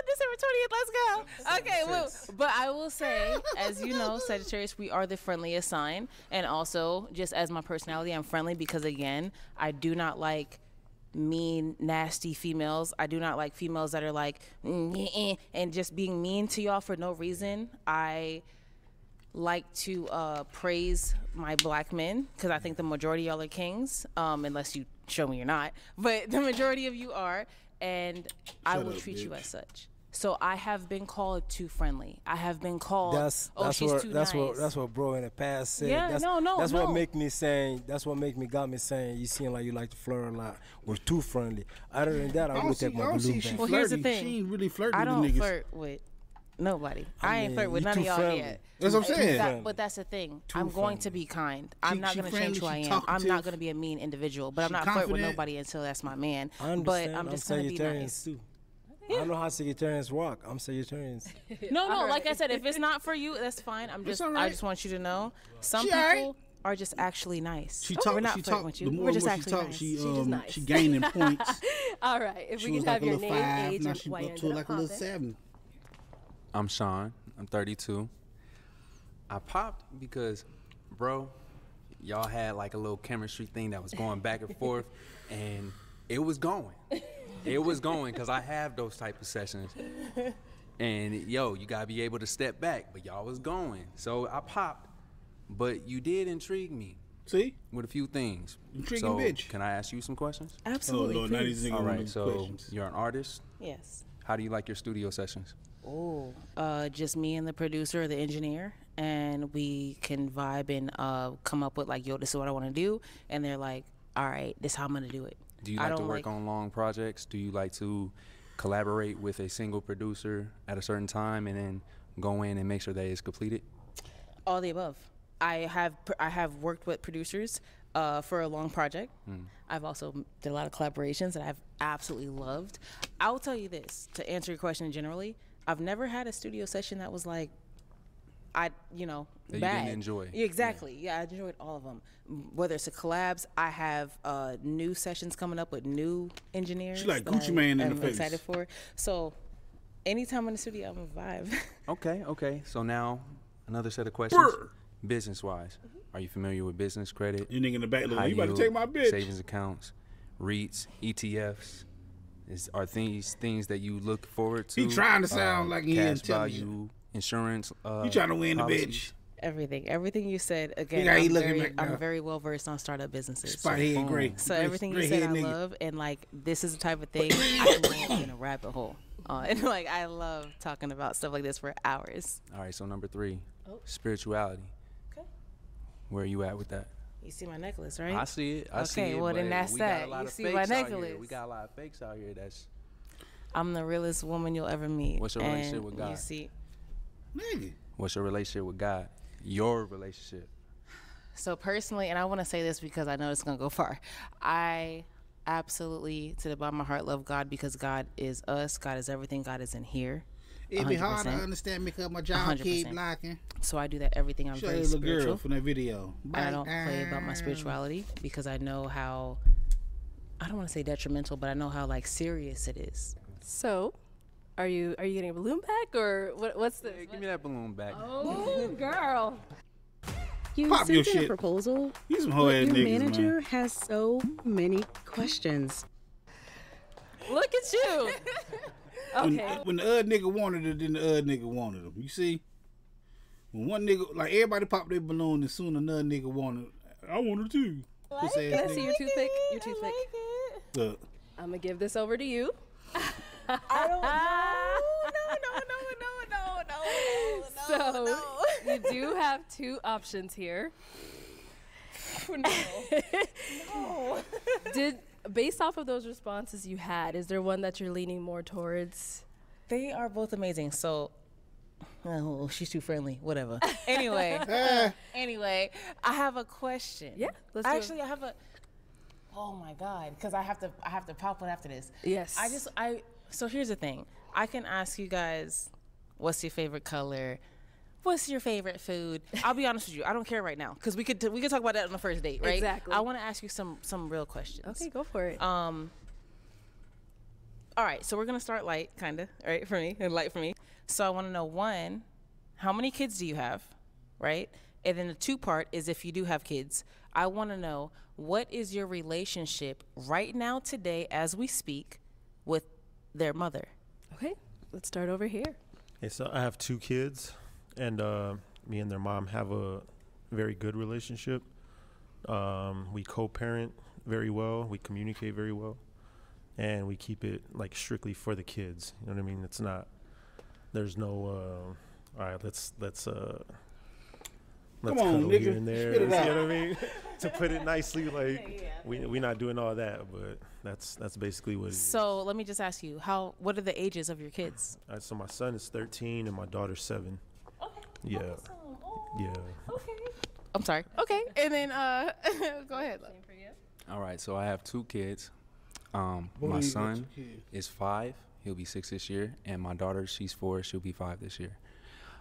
December 20th. Let's go. Okay, well, but I will say, as you know, Sagittarius, we are the friendliest sign, and also just as my personality, I'm friendly because again, I do not like mean, nasty females. I do not like females that are like "Mm, eh, eh," and just being mean to y'all for no reason. I like to uh, praise my black men because I think the majority of y'all are kings, um, unless you show me you're not. But the majority of you are, and I will up, treat you as such. So I have been called too friendly. I have been called. That's oh, that's she's what too that's nice. what that's what bro in the past said. Yeah, that's, no, no, That's no. what make me saying. That's what make me got me saying. You seem like you like to flirt a lot. We're too friendly. Other than that, I, I don't would see- take I my don't see balloon back. Well, here's the thing. She ain't really flirting I with don't the niggas. flirt with nobody. I I, ain't flirt with none of y'all friendly. yet. That's what I'm saying. that- but that's the thing. Too I'm going to be kind. I'm She- not going to change who I am. I'm not going to be a mean individual. But I'm She not flirt with nobody until that's my man. But understand. I'm just going to be nice. too. (laughs) I don't know how Sagittarians walk. I'm Sagittarians. (laughs) No, no. Like I said, if it's not (laughs) for you, that's fine. I'm just. all I just want you to know, some She people all right. are just actually nice. She talk. We're not She flirting talk. with The more We're just more she actually talk, nice. she She just um nice. she gaining points. All right, if She we can have like your name, five. age, Now and she why you up to like a little seven. I'm Sean. I'm 32. I popped because, bro, y'all had like a little chemistry thing that was going back and forth, and it was going. It was going because I have those type of sessions. And yo, you gotta be able to step back, but y'all was going. So I popped, but you did intrigue me. See? With a few things. Intriguing so, bitch. Can I ask you some questions? Absolutely, Oh, Lord, now please. niggas All wanna right, do so questions. you're an artist. Yes. How do you like your studio sessions? Oh, uh, just me and the producer or the engineer, and we can vibe and uh, come up with like, yo, this is what I want to do, and they're like, all right, this is how I'm gonna do it. Do you like to work on long projects? Do you like to collaborate with a single producer at a certain time and then go in and make sure that it's completed? all the above. I have I have worked with producers uh, for a long project. Hmm. I've also did a lot of collaborations that I've absolutely loved. I will tell you this to answer your question generally. I've never had a studio session that was like, I you know That you didn't enjoy. Yeah, exactly. Yeah. I enjoyed all of them. Whether it's a collabs, I have uh, new sessions coming up with new engineers. She like Gucci I Mane in the am face. Excited for. So, anytime in the studio, I'm a vibe. (laughs) Okay, okay. So now another set of questions. Brr. Business wise, are you familiar with business credit? You nigga in the back looking, high "You about to yield, take my bitch." Savings accounts, REITs, ETFs. Is, are these things that you look forward to? He trying to sound like he cash intelligent. value, insurance. Uh, He trying to win the bitch. Everything, everything you said. Again, how I'm, looking very, right. I'm very well versed on startup businesses. Spot head gray. So Gray- everything gray you said, head I nigga. love, and like this is the type of thing (coughs) I can go in a rabbit hole. Uh, (laughs) and like I love talking about stuff like this for hours. All right. So number three, Oh. spirituality. Okay. Where are you at with that? You see my necklace, right? I see it. I okay, see it. Okay, well then that's that. Got a lot you see my necklace. We got a lot of fakes out here. That's I'm the realest woman you'll ever meet. What's your and relationship with God? You see, Nigga. what's your relationship with God? Your relationship. So personally, and I want to say this because I know it's gonna go far. I absolutely, to the bottom of my heart, love God because God is us. God is everything. God is in here. It'd be hard to 100%. understand because my job keep 100%. locking. So I do that everything. I'm Show very you the girl from that video. And I don't play about my spirituality because I know how. I don't want to say detrimental, but I know how like serious it is. So, are you are you getting a balloon back or what, what's this? Give me that balloon back. Oh, (laughs) girl. You Pop your sent in a shit. proposal. You some but hoe-ass Your niggas, manager man. has so many questions. Look at you. (laughs) When, Okay. when the other nigga wanted it, then the other nigga wanted him. You see? When one nigga, like everybody popped their balloon, and soon as another nigga wanted I want her too. Pussy Can ass I see nigga. your toothpick? Your toothpick. Look, I'm gonna give this over to you. (laughs) I don't know. No, no, no, (laughs) no. So you do have two options here. (laughs) no. (laughs) no. Did based off of those responses you had, is there one that you're leaning more towards? They are both amazing. So, oh, she's too friendly. Whatever. Anyway, eh. anyway, I have a question. Yeah, let's do. Actually, I have a. Oh my god, because I have to, I have to pop one after this. Yes. I just, I. So here's the thing. I can ask you guys, what's your favorite color? What's your favorite food? I'll be honest with you. I don't care right now because we could we could talk about that on the first date, right? Exactly. I want to ask you some some real questions. Okay, go for it. Um. All right, so we're gonna start light, kind of, right, for me, and light for me. So I want to know one, how many kids do you have, right? And then the two part is if you do have kids, I want to know what is your relationship right now, today, as we speak, with their mother. Okay, let's start over here. Okay, so I have two kids, and uh, me and their mom have a very good relationship. Um, we co-parent very well. We communicate very well, and we keep it like strictly for the kids. You know what I mean? It's not. There's no. Uh, all right, let's let's. Uh, Let's Come on, cuddle here and there. You know what I mean? (laughs) to put it nicely, (laughs) like we we're not doing all that, but that's that's basically what it is. So let me just ask you, how? What are the ages of your kids? All right, so my son is 13 and my daughter's seven. Yeah. Yeah. Okay. I'm sorry. Okay, (laughs) and then uh, (laughs) go ahead. All right, so I have two kids. Um, Boy, my son is five; he'll be six this year, and my daughter, she's four; she'll be five this year.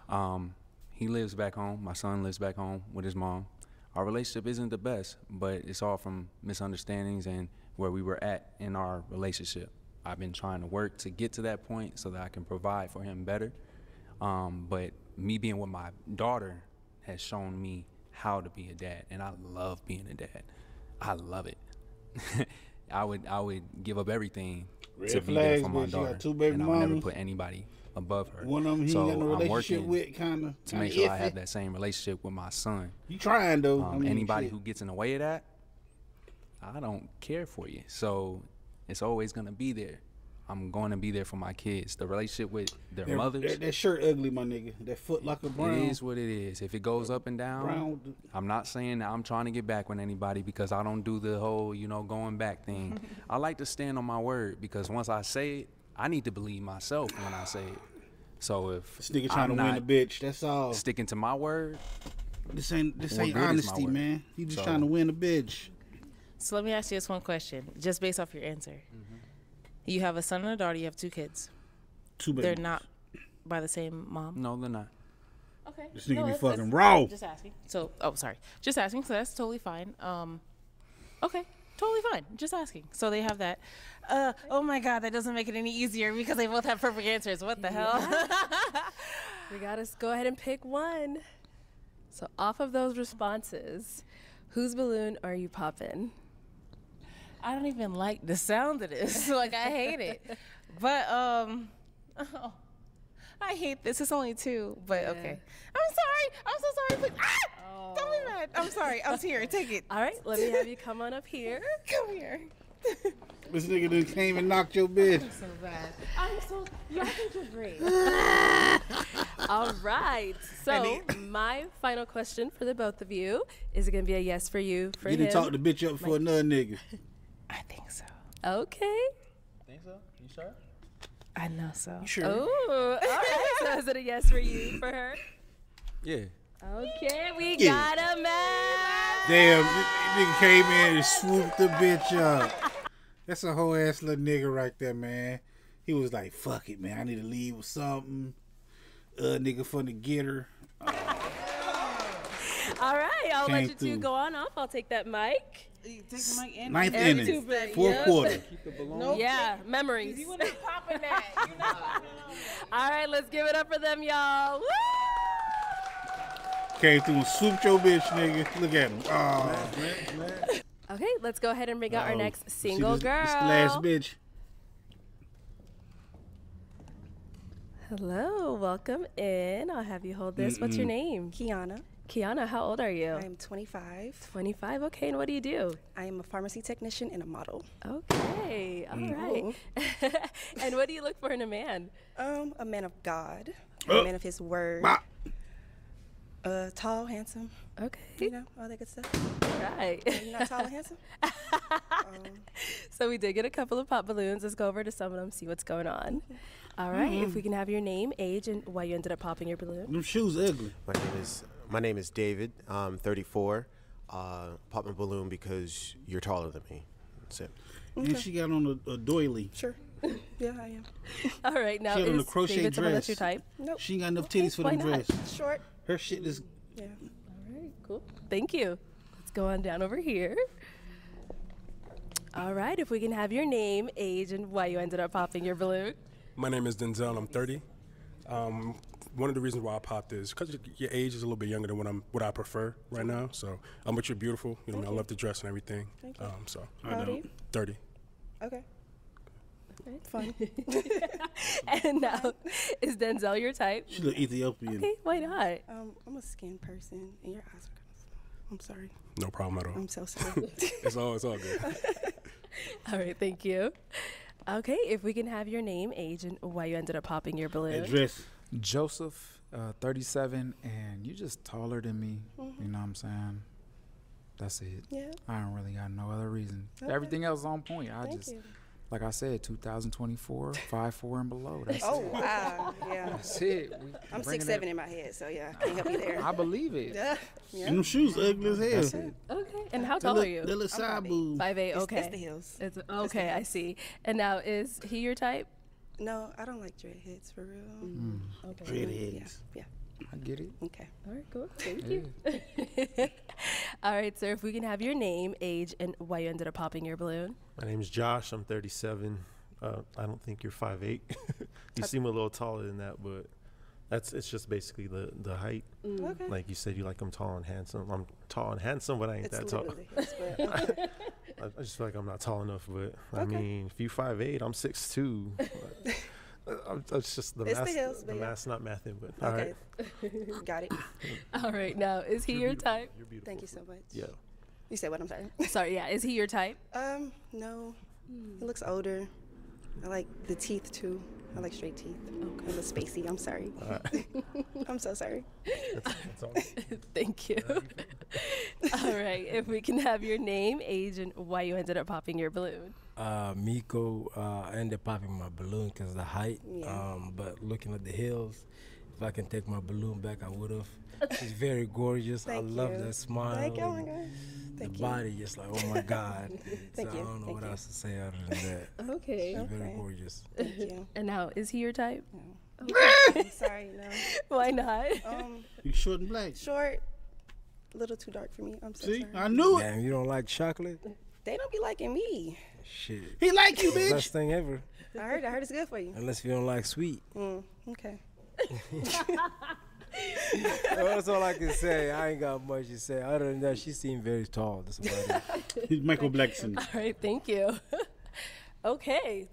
Um, he lives back home. My son lives back home with his mom. Our relationship isn't the best, but it's all from misunderstandings and where we were at in our relationship. I've been trying to work to get to that point so that I can provide for him better. Um, but me being with my daughter has shown me how to be a dad, and I love being a dad. I love it. (laughs) I would I would give up everything Red to be there for my bitch. You got daughter, two baby and I would never put anybody above her. One of them he so got no relationship with, kinda- to make sure I have that same relationship with my son. You trying, though. Um, I mean, anybody who gets in the way of that, I don't care for you. So it's always gonna be there. I'm going to be there for my kids. The relationship with their That- mothers. That, that shirt ugly, my nigga. That foot like a brown. It is what it is. If it goes up and down, Brown- I'm not saying that I'm trying to get back with anybody because I don't do the whole, you know, going back thing. (laughs) I like to stand on my word because once I say it, I need to believe myself when I say it. So if This nigga trying I'm to win not a bitch. That's all. Sticking to my word. This ain't this ain't good is my honesty, man. You just So- trying to win a bitch. So let me ask you this one question, just based off your answer. Mm-hmm. You have a son and a daughter. You have two kids. Two babies. They're not by the same mom. No, they're not. Okay. This nigga be that's- fucking that's- raw. Just asking. So, oh, sorry. Just asking. So that's totally fine. Um, okay, totally fine. Just asking. So they have that. Uh, oh my God, that doesn't make it any easier because they both have perfect answers. What the hell? (laughs) we gotta go ahead and pick one. So off of those responses, whose balloon are you popping? I don't even like the sound of this. (laughs) like I hate it. But um, (laughs) oh, I hate this. It's only two, but okay. I'm sorry. I'm so sorry. But, ah! Don't be mad. I'm sorry. I'm here. Take it. All right, let me have you come on up here. (laughs) Come here. This nigga done came and knocked your bitch. So bad. I'm so. Y'all think you're great. All right. So my final question for the both of you is it gonna be a yes for you for You him? done talk the bitch up for another nigga. I think so. Okay. Think so? You sure? I know so. You sure? Oh, (laughs) all right. So is it a yes for you for her? Yeah. Okay, we Yeah. got a match. Damn, this nigga came in and swooped the bitch up. That's a whole ass little nigga right there, man. He was like, fuck it, man. I need to leave with something. Uh, nigga from the getter. (laughs) All right, I'll Came let you two through. go on off. I'll take that mic. Take the. Ninth Every inning, fourth yep. quarter. Nope. Yeah, memories. You wouldn't popping that. You know. (laughs) All right, let's give it up for them, y'all. Woo! Came through and swooped your bitch, nigga. Look at him. Oh. Okay, let's go ahead and bring out our Uh-oh. next single this- girl. This the last bitch. Hello, welcome in. I'll have you hold this. What's your name? Kiana. Kiana, how old are you? I am 25. 25. Okay, and what do you do? I am a pharmacy technician and a model. Okay, all right. (laughs) and what do you look for in a man? Um, a man of God, Uh, a man of His word. bah. Uh, tall, handsome. Okay. You know all that good stuff. Right. Are you not tall and handsome? (laughs) So we did get a couple of pop balloons. Let's go over to some of them, see what's going on. All right, if we can have your name, age, and why you ended up popping your balloon. Them shoes ugly. My name is my name is David. I'm 34. Uh, pop my balloon because you're taller than me. That's it. And she got on a, a doily. Sure. (laughs) Yeah, I am. (laughs) All right, now she had on a is crochet David someone dress. that's your type? Nope. She ain't got enough titties for why them not? dress. Short. Her shit is. Yeah. All right, cool. Thank you. Let's go on down over here. All right, if we can have your name, age, and why you ended up popping your balloon. My name is Denzel. I'm 30. Um, one of the reasons why I popped is because your age is a little bit younger than what I'm what I prefer right now. So, um, but you're beautiful. You know, I love the dress and everything. Thank you. Um, so How old are you? 30. Okay. Fun. (laughs) and now, is Denzel your type? She look Ethiopian. Okay, why not? Um, I'm a skin person, and your eyes are kind of small. I'm sorry. No problem at all. I'm so (laughs) sorry. it's all it's all good. (laughs) All right, thank you. Okay, if we can have your name, age, and why you ended up popping your balloon. Address. Joseph, uh, 37, and you just taller than me. Mm-hmm. You know what I'm saying? That's it. Yeah. I don't really got no other reason. Okay. Everything else is on point. I Thank just, you. like I said, 2024, 5'4 (laughs) and below. That's oh it. wow, yeah. That's it. We I'm bringing six that- seven in my head, so yeah, I can't help you there. I believe it. (laughs) Yeah. yeah. And them shoes ugly as hell. That's it. Okay, and how tall look- are you? that look side 5'8". boob. Five eight. It's- Okay. it's the heels. It's, It's the okay, I see. And now, is he your type? No, I don't like dreadheads for real. Mm. Okay. Dreadheads. Yeah. I get it. Okay. All right, cool. Thank Yeah. you. (laughs) All right, sir. If we can have your name, age, and why you ended up popping your balloon. My name's Josh. I'm 37. Uh, I don't think you're 5'8". (laughs) you seem a little taller than that, but that's it's just basically the the height. Mm. Okay. Like you said, you like I'm tall and handsome. I'm tall and handsome, but I ain't It's that tall. literally his, but okay. I, I just feel like I'm not tall enough. But I Okay. mean, if you 5'8", I'm 6'2". (laughs) I'm, it's just the It's the math. hills, the but yeah. math's not mathing, but all Okay. right. Got it. (laughs) All right, now is he your type? You're beautiful. Thank you so much. Yeah. You said what? I'm sorry. (laughs) Sorry, yeah. Is he your type? Um, no. He looks older. I like the teeth too. I like straight teeth. Okay. I'm a spacey. I'm sorry. (laughs) I'm so sorry. (laughs) Thank you. (laughs) All right, if we can have your name, age, and why you ended up popping your balloon. Uh, Miko, uh, I ended up popping my balloon because of the height. Yeah. Um, but looking at the hills, if I can take my balloon back, I would have. (laughs) She's very gorgeous. Thank I love you. that smile. Thank you. Oh my and gosh. Thank the you. body, just like, oh my (laughs) God. Thank so you. I don't know Thank what you. else to say other than that. (laughs) Okay. She's very gorgeous. Thank you. And now, is he your type? I'm sorry, no. Why not? Um, You short and black. short, a little too dark for me. I'm so See, sorry. I knew it. Damn, you don't like chocolate? They don't be liking me. Shit. He like you, bitch. Best thing ever. I heard. I heard it's good for you. Unless you don't like sweet. Mm, okay. (laughs) That's all I can say. I ain't got much to say. Other than that, she seemed very tall. That's about it. He's Michael Blackson. (laughs) All right, thank you. (laughs) okay.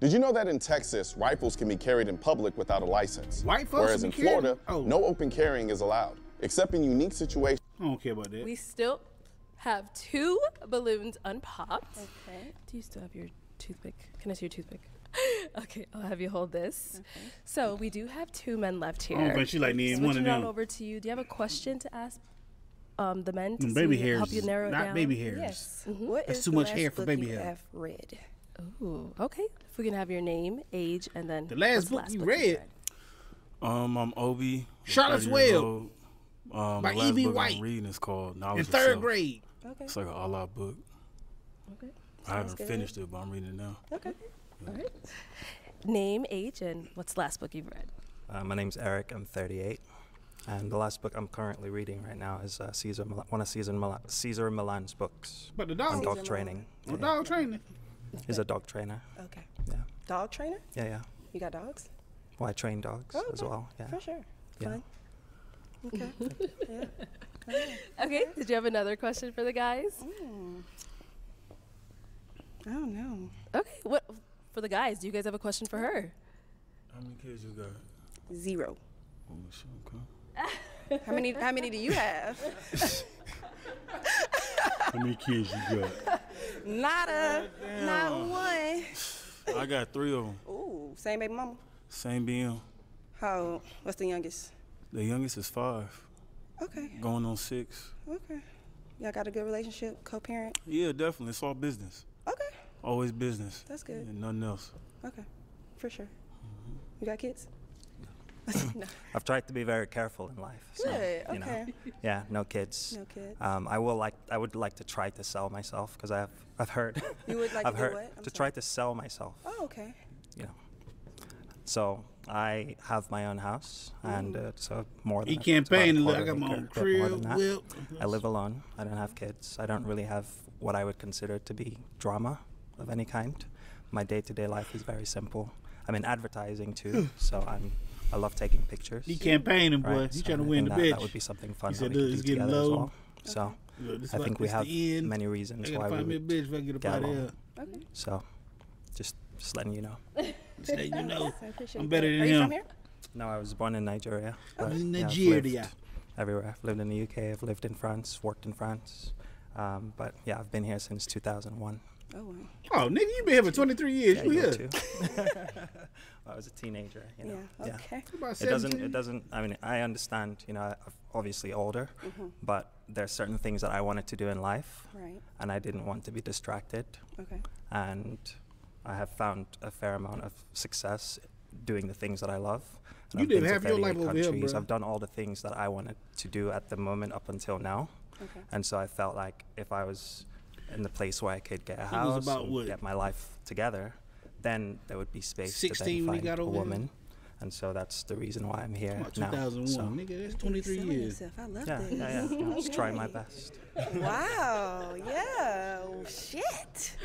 Did you know that in Texas, rifles can be carried in public without a license? White folks Whereas can in be Florida, oh. no open carrying is allowed, except in unique situations. I don't care about that. We still have two balloons unpopped. Okay. Do you still have your toothpick? Can I see your toothpick? (laughs) okay, I'll have you hold this. So we do have two men left here. I don't she like needing one of Switching on them. over to you. Do you have a question to ask um, the men to Mm, baby see, hairs help you is narrow it not down? baby hairs. Yes. Mhm. What That's is too the much last hair for book baby you hair. Have read. Ooh, okay. If we can have your name, age, and then The last what's book you you've read. Um, I'm Obi. I'm Charlotte's 30 Web old. Um, by the last E.B. book White I'm reading is called Knowledge in third Self. grade. Okay. It's like an Allah book. Okay. I haven't good. finished it, but I'm reading it now. Okay. All right. Name, age, and what's the last book you've read? Uh, my name's Eric. I'm 38. And the last book I'm currently reading right now is uh, Caesar Mil- one of Caesar, Mil- Cesar Millan's books But the on dog. dog Caesar training. Yeah. dog training. He's a dog trainer. Okay. Yeah. Dog trainer? Yeah, yeah. You got dogs? Well, I train dogs Oh, as well. Yeah. For sure. Yeah. Fine. Okay. (laughs) yeah. Okay. Did you have another question for the guys? Mm. I don't know. Okay. What for the guys? Do you guys have a question for her? How many kids you got? Zero. Oh, okay. How many? How many do you have? How many kids you got? Not a, not one. I got three of them. Ooh, same baby mama. Same BM. How? old? What's the youngest? The youngest is five, Okay. going on six. Okay. Y'all got a good relationship, co-parent. Yeah, definitely. It's all business. Okay. Always business. That's good. And nothing else. Okay, for sure. You got kids? no. (laughs) (laughs) I've tried to be very careful in life. So, Good, You know, okay. yeah, no kids. No kids. Um, I will like. I would like to try to sell myself because I've I've heard. (laughs) You would like to I've do heard what? I'm to try to sell myself. Oh, okay. You know. So I have my own house, and uh, so more than He a- it's a campaigned, look, I got my own more than crib, I live alone. I don't have kids. I don't really have what I would consider to be drama of any kind. My day-to-day life is very simple. I'm in advertising too, so I'm. I love taking pictures. He campaigning, boy. Right, He so trying to I win the that, bitch. That would be something fun He that said, we could "Look, do it's getting together as low." well. So Look, I like- think we have many reasons why we find me a would bitch if I get up get along. here. Okay. So just just letting you know. (laughs) Just letting you know. I appreciate I'm better than Are you him. from here? No, I was born in Nigeria. Oh, but, in yeah, I've Nigeria. lived everywhere. I've lived in the UK. I've lived in France. Worked in France. Um, but yeah, I've been here since 2001. Oh, wow. Oh, nigga, you been here for 23 years. Yeah, you you here. too. (laughs) (laughs) I was a teenager. You know. Yeah, okay. About It doesn't. It doesn't. I mean, I understand. You know, I'm obviously older, Mhm. but there are certain things that I wanted to do in life, Right. and I didn't want to be distracted. Okay. And I have found a fair amount of success doing the things that I love. And You I've did been to half your 38 life over here, countries. I've done all the things that I wanted to do at the moment up until now. Okay. And so I felt like if I was in the place where I could get a house about and get my life together, then there would be space 16 to then find got a over here? woman. And so that's the reason why I'm here About now. 2001, So, nigga, that's 23 selling years. yourself. I love yeah, this. yeah, yeah. I'm just trying my (laughs) best. Wow. Yeah. Oh, shit.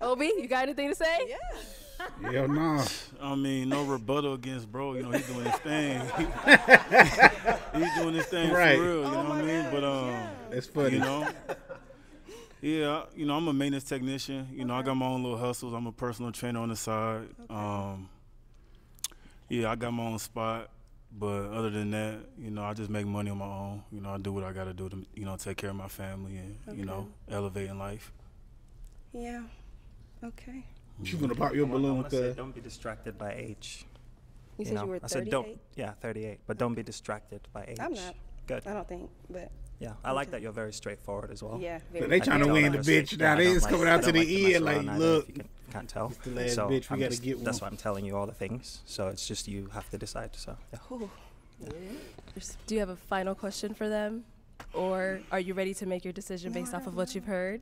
Obi, you got anything to say? Yeah. Hell no. I mean, no rebuttal against bro. You know, he's doing his thing. (laughs) he's doing his thing Right. for real. You know what I mean? But um, That's funny. You know. Yeah, you know, I'm a maintenance technician. You know, I got my own little hustles. I'm a personal trainer on the side. Um, yeah, I got my own spot. But other than that, you know, I just make money on my own. You know, I do what I got to do to, you know, take care of my family and, you know, elevate in life. Yeah. Okay. You gonna pop your I wanna- I balloon, with that. don't be distracted by age. You said you were 38. I said don't. Yeah, 38. But don't be distracted by age. I'm not. Good. I don't think, but. Yeah, I like that you're very straightforward as well. Yeah, But very they I trying to win the bitch. Now I they don't like- coming out to the like to end like, look. you can, can't tell. It's the last so bitch, we gotta just- get That's why I'm telling you all the things. So it's just you have to decide. So yeah. Ooh. Do you have a final question for them? Or are you ready to make your decision No, based off of what you've heard?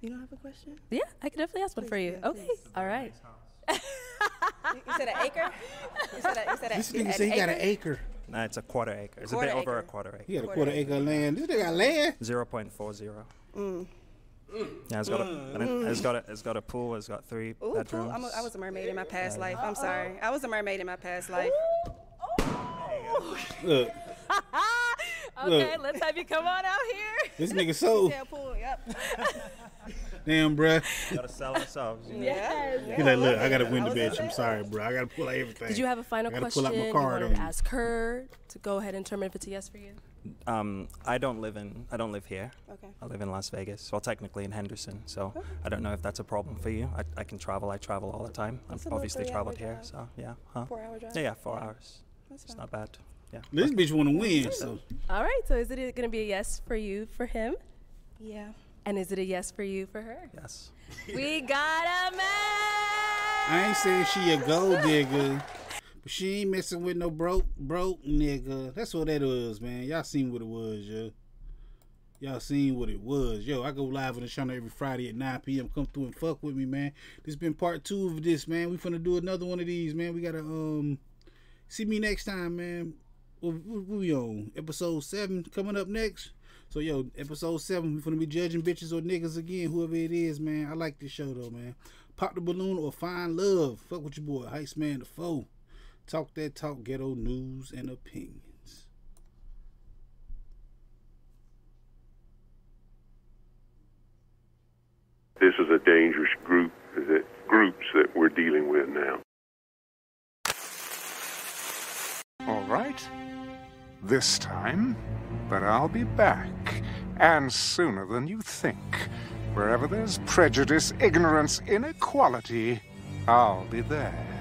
You don't have a question? Yeah, I can definitely ask one for you. Okay, all right. You (laughs) you said an acre? You said a, you said a, This nigga said he got an acre? Acre. No, it's a quarter acre. It's Quarter a bit over a quarter acre. He got a quarter acre of land. This nigga got land. Zero point four zero. Mm. Yeah, it's got a, and it- it's got a, it's got a pool. It's got three Ooh, bedrooms. cool. I'm a, I was a mermaid in my past life. I'm sorry. I was a mermaid in my past life. Ooh. Look, (laughs) Okay, Look. let's have you come on out here. this nigga (laughs) sold. Yeah, pool. Yep. (laughs) Damn, bruh. gotta sell ourselves. You know? Yes. He like, look, I gotta win the bitch. I'm sorry, bro. I gotta pull out everything. Did you have a final I gotta question pull out my you card wanted to you. ask her to go ahead and determine if it's a yes for you? Um, I don't live in I don't live here. Okay. I live in Las Vegas. Well, technically in Henderson. So I don't know if that's a problem for you. I, I can travel. I travel all the time. That's a I've obviously traveled here. drive. So yeah. Huh? Four-hour drive? Yeah, yeah, four Yeah. hours. That's It's fine. not bad. Yeah. This bitch want to win, so All right, so is it going to be a yes for you for him? Yeah. And is it a yes for you for her? Yes. We got a man. I ain't saying she a gold digger, but she ain't messing with no broke, broke nigga. That's what that was, man. Y'all seen what it was, yo. Y'all seen what it was. Yo, I go live on the channel every Friday at 9 p.m. Come through and fuck with me, man. This been part two of this, man. We finna do another one of these, man. We gotta, um, see me next time, man. What, what, what we on? Episode 7 coming up next. So, yo, episode 7, We're gonna be judging bitches or niggas again, whoever it is, man. I like this show, though, man. Pop the balloon or find love. Fuck with your boy, Heist Man Da Foe. Talk that talk, ghetto news and opinions. This is a dangerous group that groups that we're dealing with now. All right. this time, but I'll be back, and sooner than you think. Wherever there's prejudice, ignorance, inequality, I'll be there.